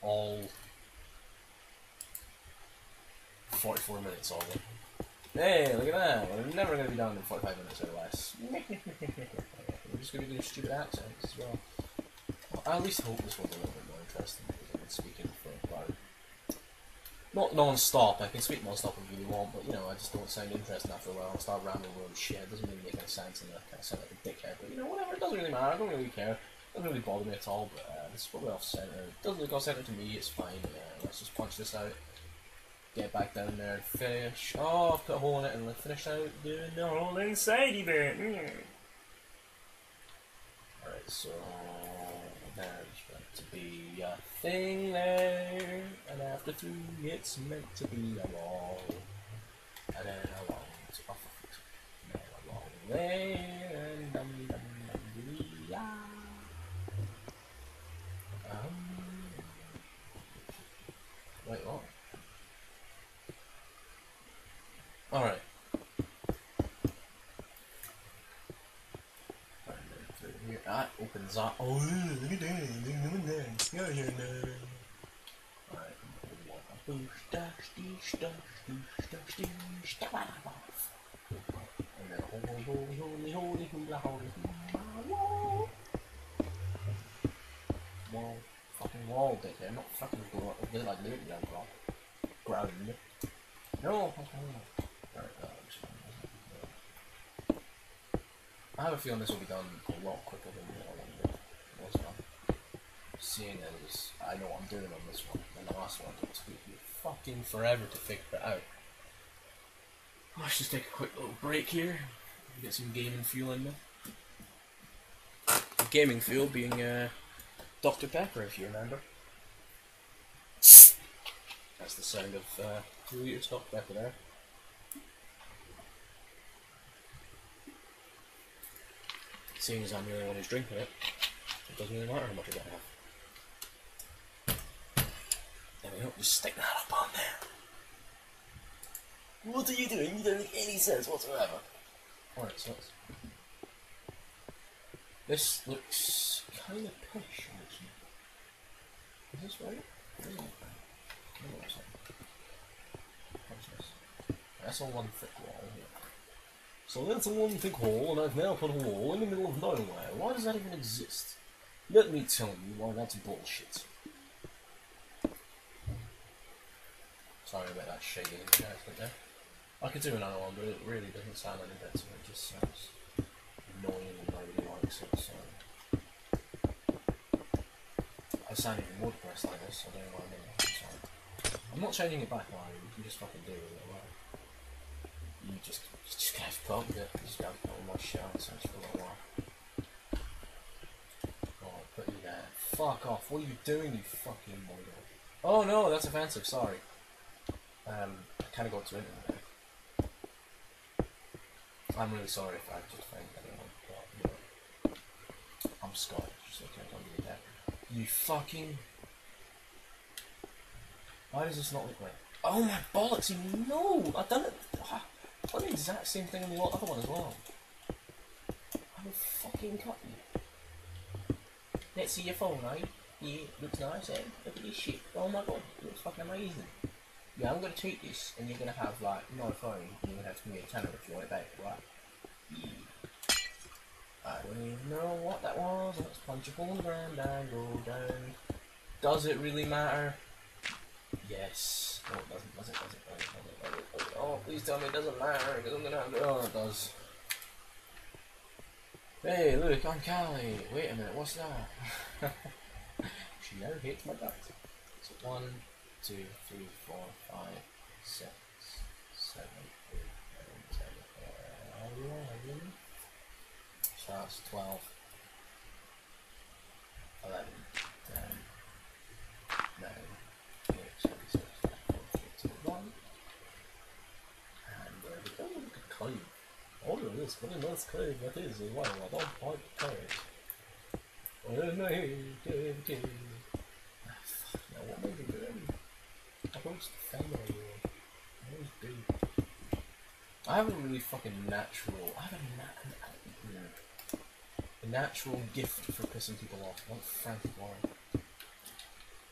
All forty-four minutes of it. Hey, look at that! We're never going to be done in forty-five minutes or less. We're just going to be doing stupid accents as well. well. I at least hope this one's a little bit more interesting because I've been speaking not non-stop. I can speak non-stop if you really want, but you know, I just don't sound interesting after a while. I'll start rambling on shit. It doesn't really make any sense, and I kind of sound like a dickhead. But you know, whatever. It doesn't really matter. I don't really care. It doesn't really bother me at all. But uh, this is probably off center. It doesn't look off center to me. It's fine. Uh, let's just punch this out. Get back down there and finish. Oh, I've put a hole in it and finish out doing The whole inside bit. Mm. Alright, so there's meant to be thing there, and after three, it's meant to be a wall, and then a long, oh, and then a long there, and dum dum dum dee ya. Um, wait, what? Alright. Alright, through here. Ah, oh opens up. Oh, look at that! Look at that! Yeah, yeah, yeah. Alright. Boosh, dash, deesh, dash, deesh, dash, deesh, da, ba, da, ba. And then holy, holy, holy, holy, hula, holy, hula, wall. Fucking wall, bit like. Ground. No, fucking wall. Alright, uh, just- I have a feeling this will be done a lot quicker than the other one. Seeing as I know what I'm doing on this one, and the last one took me fucking forever to figure it out. Let's just take a quick little break here, get some gaming fuel in me. Gaming fuel being uh, Dr. Pepper, if you remember. That's the sound of uh, Dr. Pepper there. Seeing as I'm the only one who's drinking it, it doesn't really matter how much I have. There we go, just stick that up on there. What are you doing? You don't make any sense whatsoever. Alright, so. This looks kind of pish, actually. Is this right? Is? That's a one thick wall. So that's a one thick hole, and I've now put a wall in the middle of nowhere. Why does that even exist? Let me tell you why that's bullshit. Sorry about that shaking in the accent there. I could do another one, but it really doesn't sound any better. It just sounds annoying and nobody likes it, so... I sound even more depressed like this, I don't know what I mean. I'm. Not changing it back, Larry. You can just fucking do it? You just, you just put up with it. You just gotta put all my shit on search for a little while. Oh, put you there. Fuck off. What are you doing, you fucking moron? Oh no, that's offensive, sorry. Um, I kinda got to internet there. I'm really sorry if I just offended anyone, but, you know, I'm Scottish, so I don't do that. You fucking... Why does this not look right? Oh my bollocks, you know! I've done it! I've the exact same thing on the other one as well. I'm fucking cut you. Let's see your phone, right? Yeah, looks nice, eh? Look at this shit. Oh my god, it looks fucking amazing. Yeah, I'm gonna take this, and you're gonna have, like, not a phone, you're gonna have to me a tenner if you want it back, right? Yeah. I don't even know what that was. Let's punch a hole in the ground and go down. Does it really matter? Yes. No, it doesn't. Does it? Does it? Does it? Does it? Does it? Does it? Oh, please tell me it doesn't matter because I'm gonna have to. Oh, it does. Hey, look, I'm Callie. Wait a minute, what's that? she never hits my butt. So one, two, three, four, five, six, seven, eight, nine, ten, eleven. So that's 12, 11, 10, 9, 8, 7, 6, 5, 4, 3, 2, 1. And there we go, look at cave. Is. I like cave. Ah, what am I? I. I. I have a really fucking natural. I have a, na- a natural gift for pissing people off. I like Frankie Warren.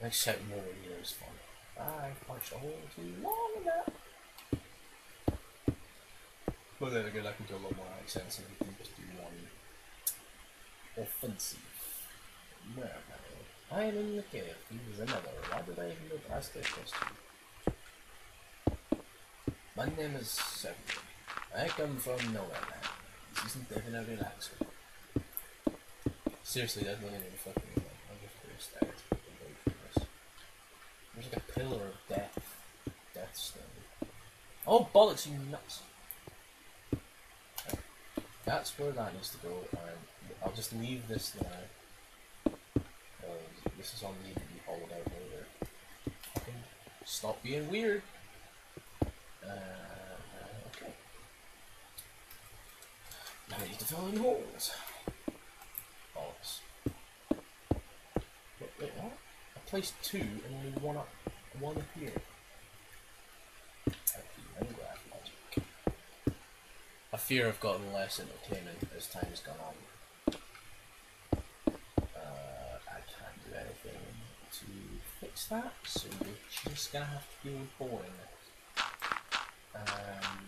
Except more you know it's fun. I punched a hole too long that. But then again, I can do a lot more accents and can just do one offensive. Am I? Am in the cave. He another. Why did I even ask that question? My name is Sergey. I come from nowhere man. This isn't a relaxer. Seriously, that doesn't even fucking like, I'm just gonna wait this. There's like a pillar of death. Death stone. Oh bollocks, you nuts! That's where that needs to go, and I'll just leave this now. Uh, this is on me to be hauled out later. Fucking stop being weird. Uh, okay. Now I need to fill in holes. Bollocks. Wait, wait, what? I placed two and only one up, one up here. fear have gotten less entertaining as time has gone on. Uh, I can't do anything to fix that, so we're just gonna have to deal with boring. Um,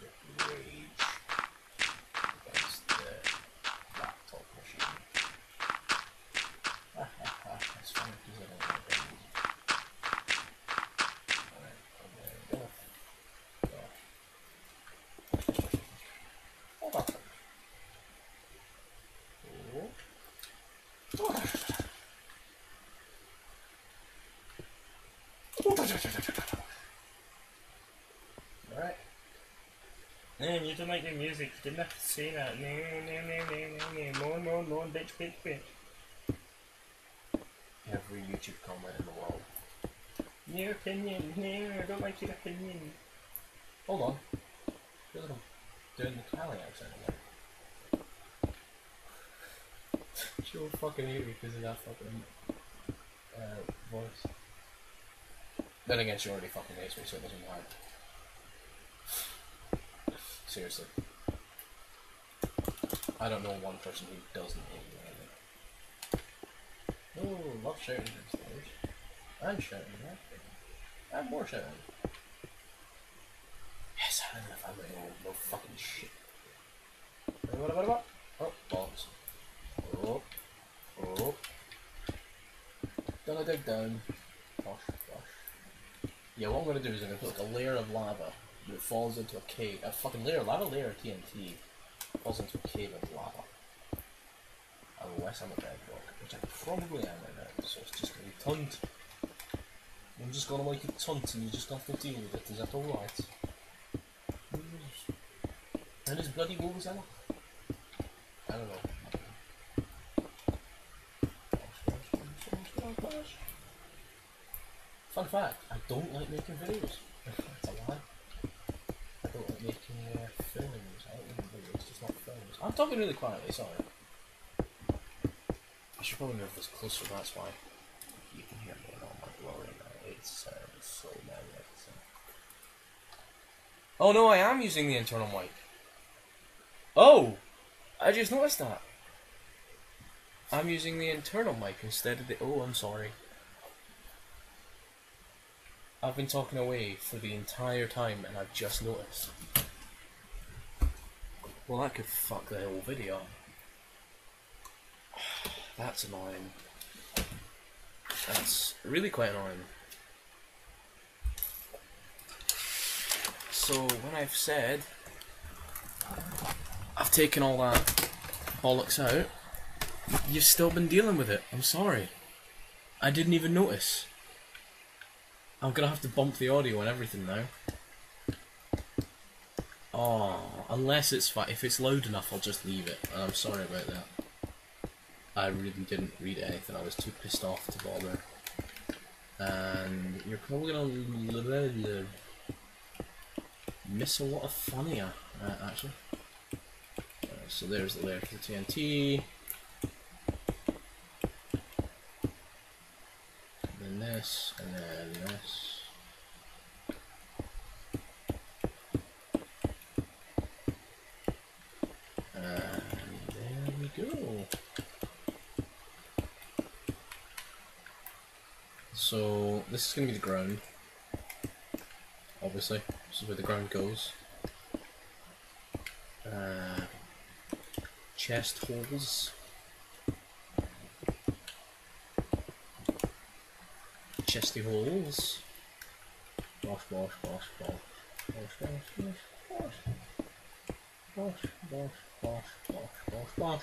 Man, you don't like the music. You didn't have to say that. No, no, no, no, no, no. Moan, moan, moan, bitch, bitch, bitch. Every YouTube comment in the world. Your opinion. No, I don't like your opinion. Hold on. Feel like I'm doing the Callie accent again. she won't fucking hate me because of that fucking uh, voice. Then again, she already fucking hates me, so it doesn't matter. Seriously. I don't know one person who doesn't hate think. Oh, love shouting downstairs. I'm shouting, right? I'm more shouting. Yes, I know if I'm ready. No, fucking shit. What, what, what, Oh, balls. Oh. Oh. Gonna dig down. Gosh, gosh. Yeah, what I'm gonna do is I'm gonna put like a layer of lava that falls into a cave. A fucking layer, a layer of TNT falls into a cave of lava. Unless I'm a bedrock, which I probably am right now, so it's just gonna be tunt. I'm just gonna make it tunt and you just have to deal with it. Is that alright? And his bloody Godzilla? I don't know. Fun fact, I don't like making videos. That's a lie. I don't like making uh, films. I don't like videos, just not films. I'm talking really quietly, sorry. I should probably move this closer, that's why. You can hear me in all my glory now. It sounds so magnificent. Oh no, I am using the internal mic. Oh! I just noticed that. I'm using the internal mic instead of the. Oh, I'm sorry. I've been talking away for the entire time and I've just noticed. Well, that could fuck the whole video. That's annoying. That's really quite annoying. So, when I've said I've taken all that bollocks out, you've still been dealing with it. I'm sorry. I didn't even notice. I'm gonna have to bump the audio and everything now. Oh, unless it's if it's loud enough, I'll just leave it. And I'm sorry about that. I really didn't read anything. I was too pissed off to bother. And you're probably gonna miss a lot of funnier, uh, actually. So there's the layer for the TNT. then this, and then this. This is going to be the ground. Obviously. This is where the ground goes. Uh, chest holes. Chesty holes. Wash, wash, wash, wash. Wash, wash, wash, wash. Wash, wash, wash, wash, wash, wash.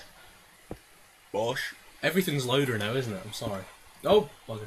Wash. Everything's louder now, isn't it? I'm sorry. Oh, bugger.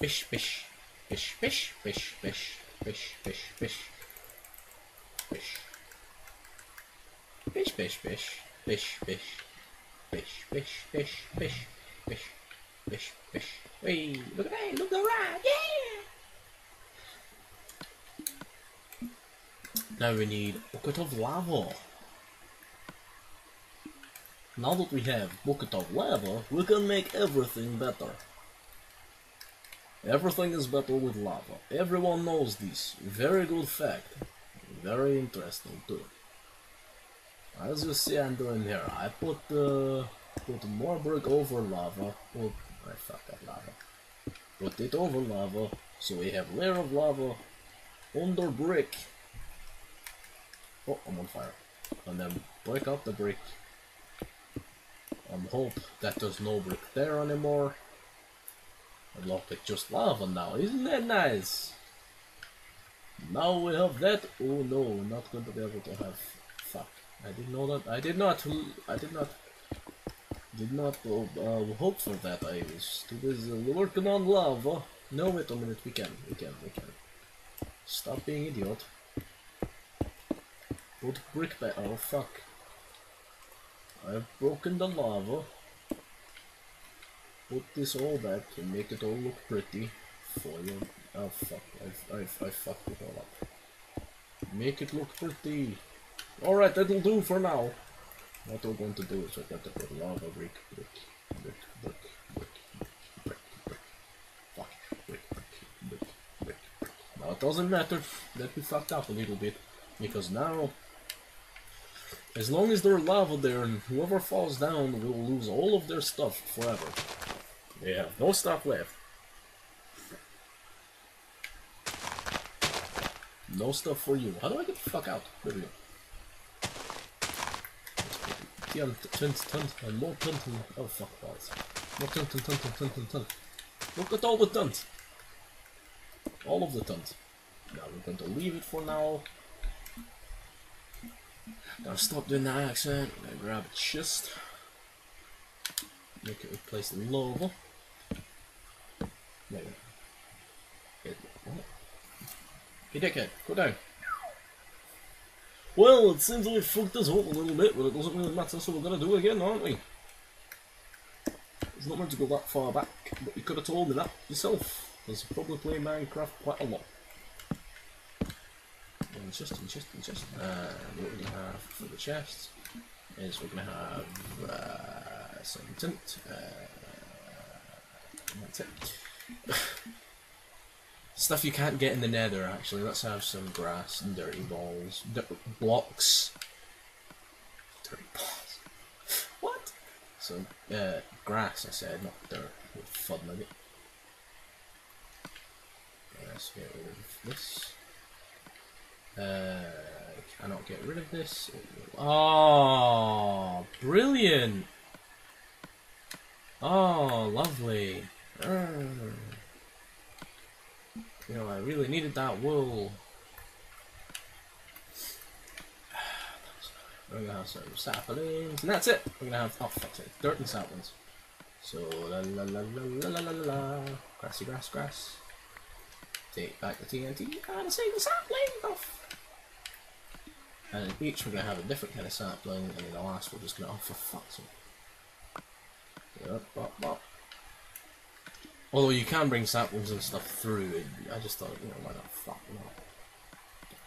Bish, bish, bish, bish, bish, bish, bish, bish, bish, bish. Bish, bish, bish, bish, bish, bish, bish, bish, bish, bish, bish, bish. Hey, look at that, look around, yeah! Now we need bucket of lava. Now that we have bucket of lava, we can make everything better. Everything is better with lava. Everyone knows this. Very good fact. Very interesting too. As you see I'm doing here, I put uh, put more brick over lava. Put I fucked that lava. Put it over lava, so we have layer of lava under brick. Oh, I'm on fire. And then break up the brick. And hope that there's no brick there anymore. Look, it's just lava now. Isn't that nice? Now we have that. Oh no, we're not going to be able to have. Fuck. I didn't know that. I did not. I did not. Did not uh, hope for that. I was too busy working on lava. No, wait a minute. We can. We can. We can. Stop being idiot. Put brick back. Oh fuck. I've broken the lava. Put this all back and make it all look pretty for you. Oh fuck, I, I, I fucked it all up. Make it look pretty. Alright, that'll do for now. What we're going to do is we're going to put lava brick, brick, brick, brick, brick, brick, brick. Brick, brick, brick, brick, brick. Now it doesn't matter that we fucked up a little bit, because now, as long as there's lava there and whoever falls down will lose all of their stuff forever. Have no stuff left. No stuff for you. How do I get the fuck out? There we go. Tian, tunt, tunt, and more tunt, and oh fuck balls. More tunt, tunt, tunt, tunt, tunt, tunt. Look at all the tunt. All of the tunt. Now we're going to leave it for now. Gotta stop doing that accent. Gotta grab a chest. Make it replace the lava. There we go. Get- what? Hey dickhead, go down. Well, it seems like we fucked this up a little bit, but it doesn't really matter, so we're gonna do it again, aren't we? It's not meant to go that far back, but you could have told me that yourself, because you probably play Minecraft quite a lot. And chest, and chest, and chest. And what we're gonna have for the chest is we're gonna have uh, some tint. Uh, that's it. Stuff you can't get in the nether, actually. Let's have some grass and dirty balls. D blocks. Dirty balls. What? So, uh, grass, I said, not dirt. With fud nugget. Let's get rid of this. Uh, cannot get rid of this. Oh, brilliant! Oh, lovely. Mm. You know, I really needed that wool. We're gonna have some saplings, and that's it. We're gonna have oh fuck's sake, dirt and saplings. So la la la la la la la la grassy grass grass. Take back the TNT and save the sapling off. And in each we're gonna have a different kind of sapling, and in the last we're just gonna oh for fuck's sake. Yep, bop, bop. Although you can bring saplings and stuff through, I just thought, you know, why not? Fuck not.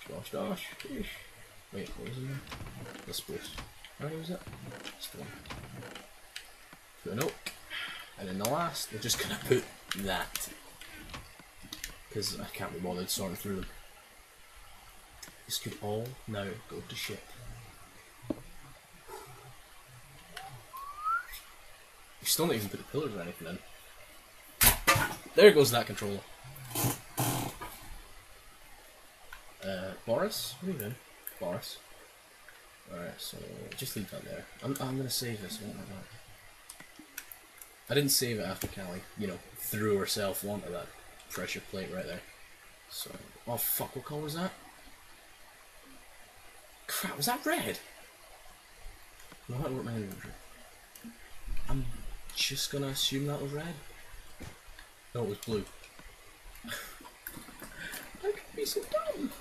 Gosh, gosh, gosh. Wait, what was it? The spruce. How was it? Just one. Put an oak. And in the last, we're just gonna put that. Because I can't be bothered sorting through them. This could all now go to shit. You still not even put the pillars or anything in. There goes that controller. Uh, Boris? What are you doing? Boris. Alright, so just leave that there. I'm, I'm gonna save this. I didn't save it after Callie, you know, threw herself onto that pressure plate right there. So, oh fuck, what colour was that? Crap, was that red? No, I work my inventory. I'm just gonna assume that was red. No, it was blue. I can be so dumb.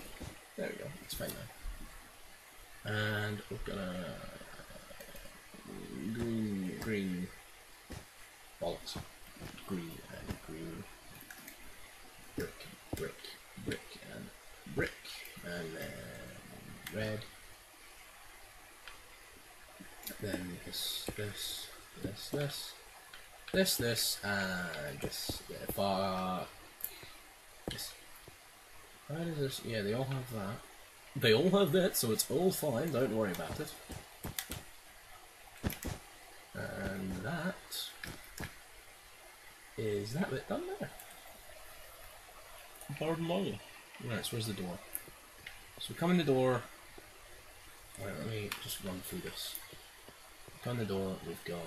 There we go. It's fine now. And we're gonna green, green bollocks, green and green brick, brick, brick and brick, and then red. Then this, this, this, this this, this, and this. If uh, this. Why does this? Yeah, they all have that. They all have that, so it's all fine. Don't worry about it. And that is that bit done there. Pardon me. Right, so where's the door? So we come in the door. Alright, let me just run through this. Come in the door, we've got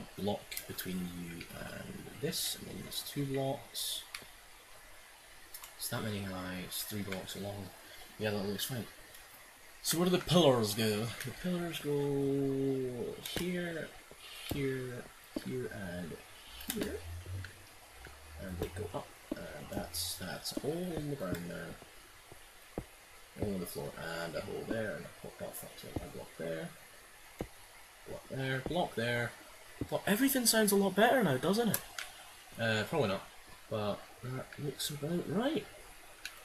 a block between you and this, and then there's two blocks. It's that many high, it's three blocks long. Yeah, that looks fine. So where do the pillars go? The pillars go here, here, here, and here. And they go up. And that's that's all in the ground now. Hole in the floor and a hole there and a block block there. Block there, block there. Block everything sounds a lot better now, doesn't it? Uh probably not. But that looks about right.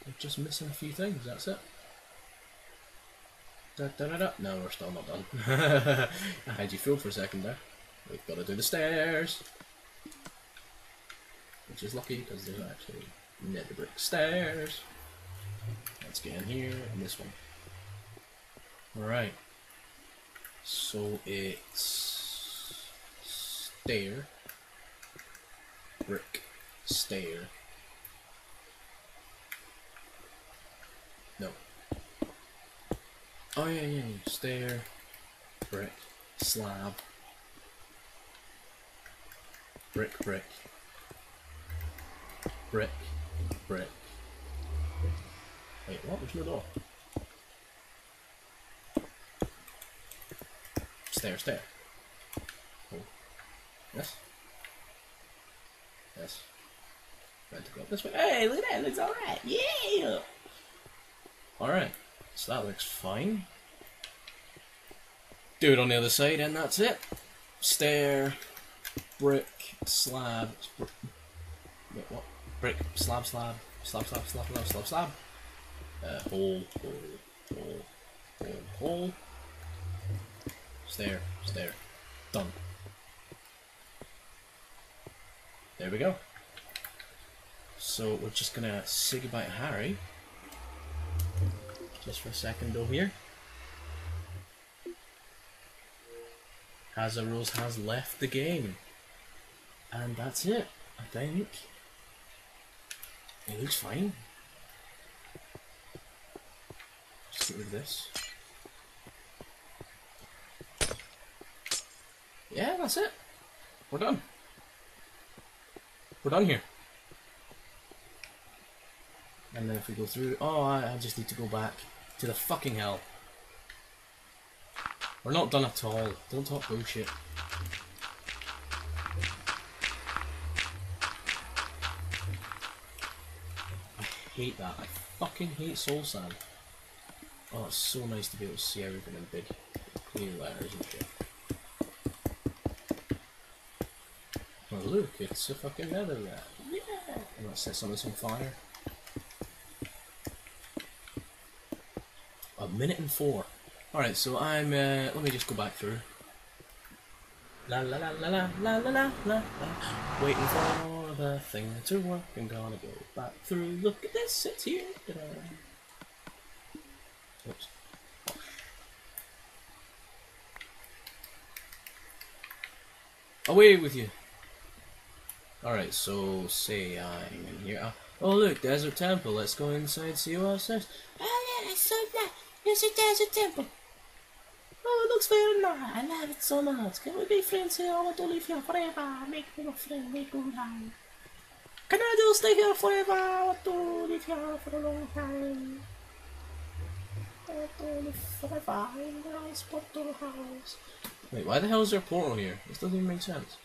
We're just missing a few things, that's it. Da, da, da, da. No, we're still not done. Had you fool for a second there. We've got to do the stairs. Which is lucky because there's actually nether brick stairs. Let's get in here and this one. Alright. So it's stair, brick, stair. No. Oh yeah, yeah, yeah. Stair, brick, slab, brick, brick, brick, brick. Wait, what? There's no door. Stair, stair. Yes. Yes. Right to go up this way. Hey, look at that. It looks alright. Yeah! Alright. So that looks fine. Do it on the other side, and that's it. Stair, brick, slab. Br- Wait, what? Brick, slab, slab, slab, slab, slab, slab, slab, slab. Uh, hole, hole, hole, hole, hole. Stair, stair. Done. There we go. So we're just gonna say goodbye to Harry. Just for a second though here. Rose has left the game. And that's it, I think. It looks fine. Just get rid of this. Yeah, that's it. We're done. We're done here. And then if we go through, oh, I, I just need to go back to the fucking hell. We're not done at all. Don't talk bullshit. I hate that. I fucking hate soul sand. Oh, it's so nice to be able to see everything in big, clear letters and shit. Oh look, it's a fucking netherrack. Yeah! I'm gonna set some of this on fire. A minute and four. Alright, so I'm, uh, let me just go back through. La la la la la la la la la. Waiting for the thing to work. I'm gonna go back through. Look at this, it's here. Oops. Away with you. Alright, so say I'm in here. Oh, oh look, desert temple. Let's go inside, see what's there. Oh yeah, I saw that. It's a desert temple. Oh, it looks very nice. I love it so much. Can we be friends here? I want to live here forever. Make me a friend. Make me life. Can I just stay here forever? I want to live here for a long time. I want to live forever in a nice portal house. Wait, why the hell is there a portal here? This doesn't even make sense.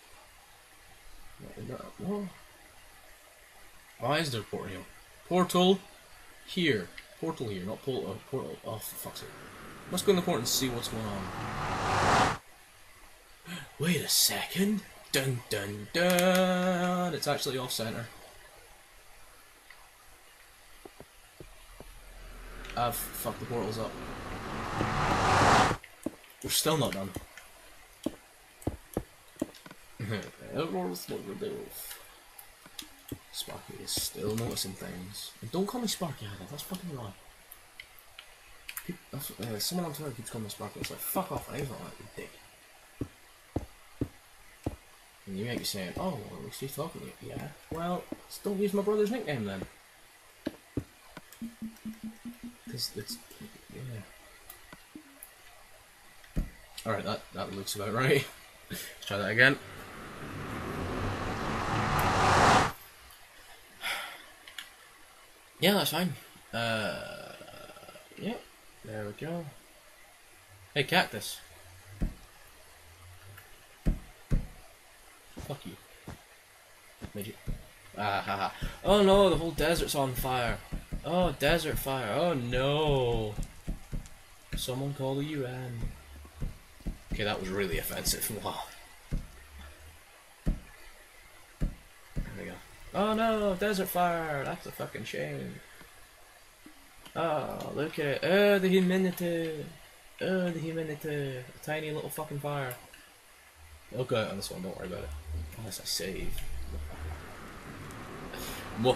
Why is there a portal here? Portal here. Portal here, not portal. Uh, portal. Uh, oh, fuck it. Let's go in the port and see what's going on. Wait a second. Dun dun dun. It's actually off center. Ah, I've fucked the portals up. we're still not done. Errors what we do. Sparky is still noticing things. And don't call me Sparky either, that's fucking wrong. Peop- that's- uh, someone on Twitter keeps calling me Sparky, it's like, fuck off, I ain't like you dick. And you might be saying, oh, well, at least he's talking to you. Yeah, well, don't use my brother's nickname then. Because it's, yeah. Alright, that, that looks about right. Let's try that again. Yeah, that's fine. Uh, yeah, there we go. Hey, cactus. Fuck you. Midget. Ah ha ha. Oh no, the whole desert's on fire. Oh, desert fire. Oh no. Someone call the UN. Okay, that was really offensive. Wow. There we go. Oh no, desert fire. That's a fucking shame. Oh, look at it. Oh, the humidity. Oh, the humidity. A tiny little fucking fire. I'll go out on this one, don't worry about it. Unless I save.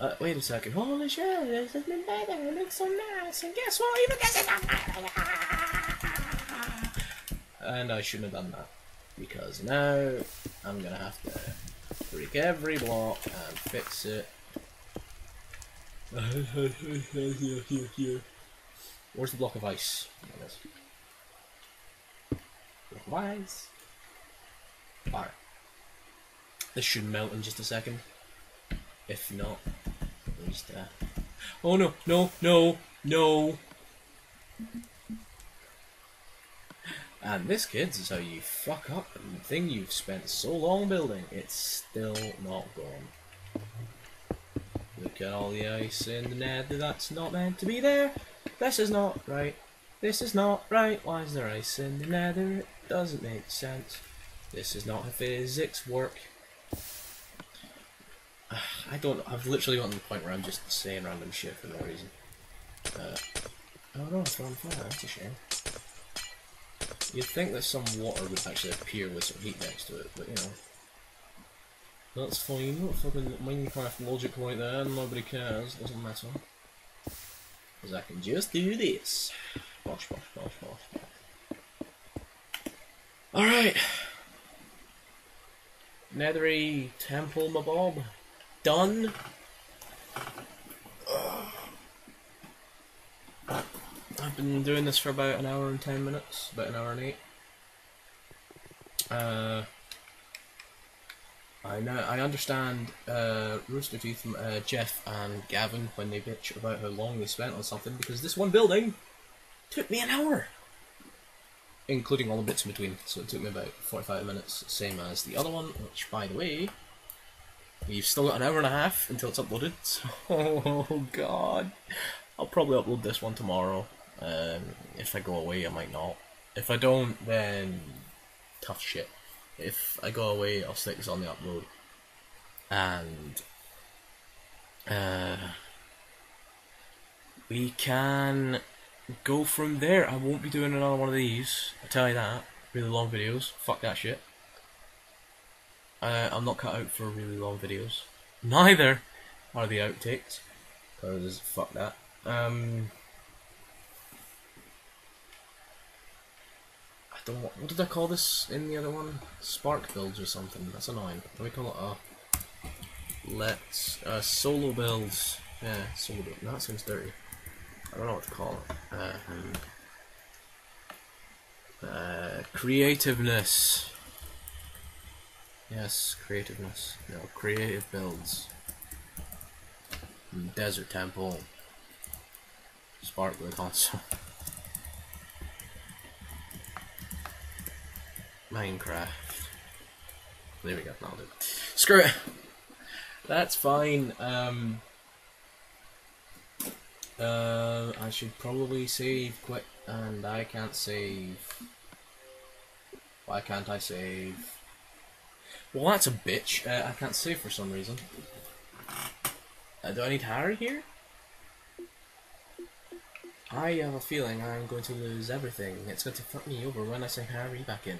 uh, wait a second. Holy shit, this has been better. It looks so nice. And guess what? Even gets it on And I shouldn't have done that. Because now I'm gonna have to break every block and fix it. Where's the block of ice? Block of ice. Fire. This should melt in just a second. If not, at least. Uh... Oh no! No! No! No! And this, kids, is how you fuck up the thing you've spent so long building. It's still not gone. Look at all the ice in the nether that's not meant to be there. This is not right. This is not right. Why is there ice in the nether? It doesn't make sense. This is not how physics work. I don't. I've literally gotten to the point where I'm just saying random shit for no reason. Uh, oh no, it's on fire. That's a shame. You'd think that some water would actually appear with some heat next to it, but you know. That's fine. Not fucking Minecraft logic like that. Nobody cares. Doesn't matter. Because I can just do this. Bosh, bosh, bosh, bosh. Alright. Nethery Temple Mabob. Done. I've been doing this for about an hour and ten minutes, about an hour and eight. Uh, I know. I understand. Uh, Rooster Teeth, uh, Geoff, and Gavin when they bitch about how long they spent on something because this one building took me an hour, including all the bits in between. So it took me about forty-five minutes, same as the other one. Which, by the way, we've still got an hour and a half until it's uploaded. So, oh god, I'll probably upload this one tomorrow. Um, if I go away, I might not. If I don't, then tough shit. If I go away, I'll stick this on the upload. And uh, we can go from there. I won't be doing another one of these. I tell you that. Really long videos. Fuck that shit. Uh, I'm not cut out for really long videos. Neither are the outtakes. Because fuck that. Um, What, did I call this in the other one? Spark builds or something. That's annoying. Let me call it a. Let's uh, solo builds. Yeah, solo build. That seems dirty. I don't know what to call it. Uh, hmm. uh, creativeness. Yes, creativeness. No, creative builds. Mm, Desert Temple. Sparkler console. Minecraft. There we go, that'll do. Screw it! That's fine. Um, uh, I should probably save quick, and I can't save. Why can't I save? Well, that's a bitch. Uh, I can't save for some reason. Uh, do I need Harry here? I have a feeling I'm going to lose everything. It's going to fuck me over when I send Harry back in.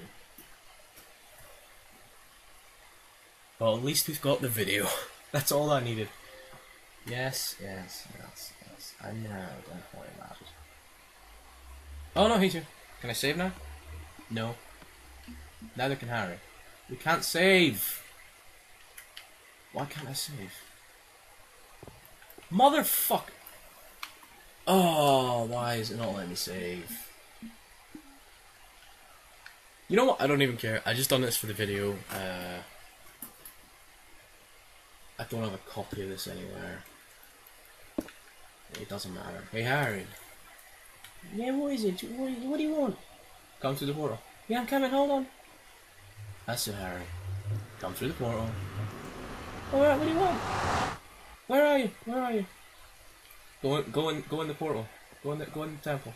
Well, at least we've got the video. That's all I needed. Yes, yes, yes, yes. I know, don't worry about it. Oh no, he's here. Can I save now? No. Neither can Harry. We can't save! Why can't I save? Motherfuck! Oh, why is it not letting me save? You know what? I don't even care. I just done this for the video. Uh, I don't have a copy of this anywhere. It doesn't matter. Hey, Harry. Yeah, what is it? What, what do you want? Come through the portal. Yeah, I'm coming. Hold on. That's it, Harry. Come through the portal. Alright, what do you want? Where are you? Where are you? Go in, go in, go in the portal. Go in the, go in the temple.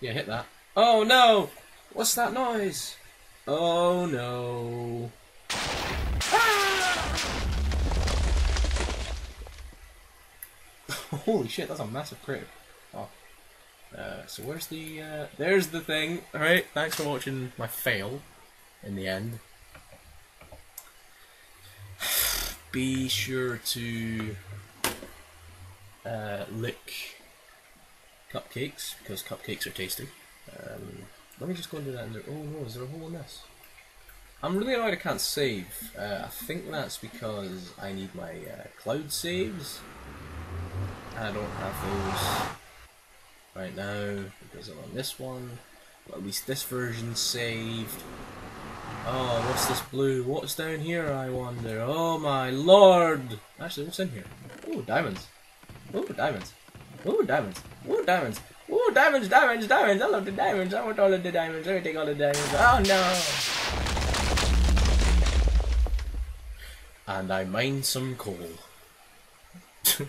Yeah, hit that. Oh no! What's that noise? Oh no! Holy shit, that's a massive crit. Oh. Uh, so where's the, uh, there's the thing. Alright, thanks for watching my fail in the end. Be sure to uh, lick cupcakes because cupcakes are tasty. Um, let me just go into that. And oh no, is there a hole in this? I'm really annoyed I can't save. Uh, I think that's because I need my uh, cloud saves. I don't have those right now because I'm on this one. But at least this version's saved. Oh, what's this blue? What's down here, I wonder? Oh my lord! Actually, what's in here? Oh, diamonds. Oh, diamonds. Oh, diamonds. Oh, diamonds. Oh, diamonds, diamonds, diamonds. I love the diamonds. I want all of the diamonds. Let me take all the diamonds. Oh, no. And I mine some coal.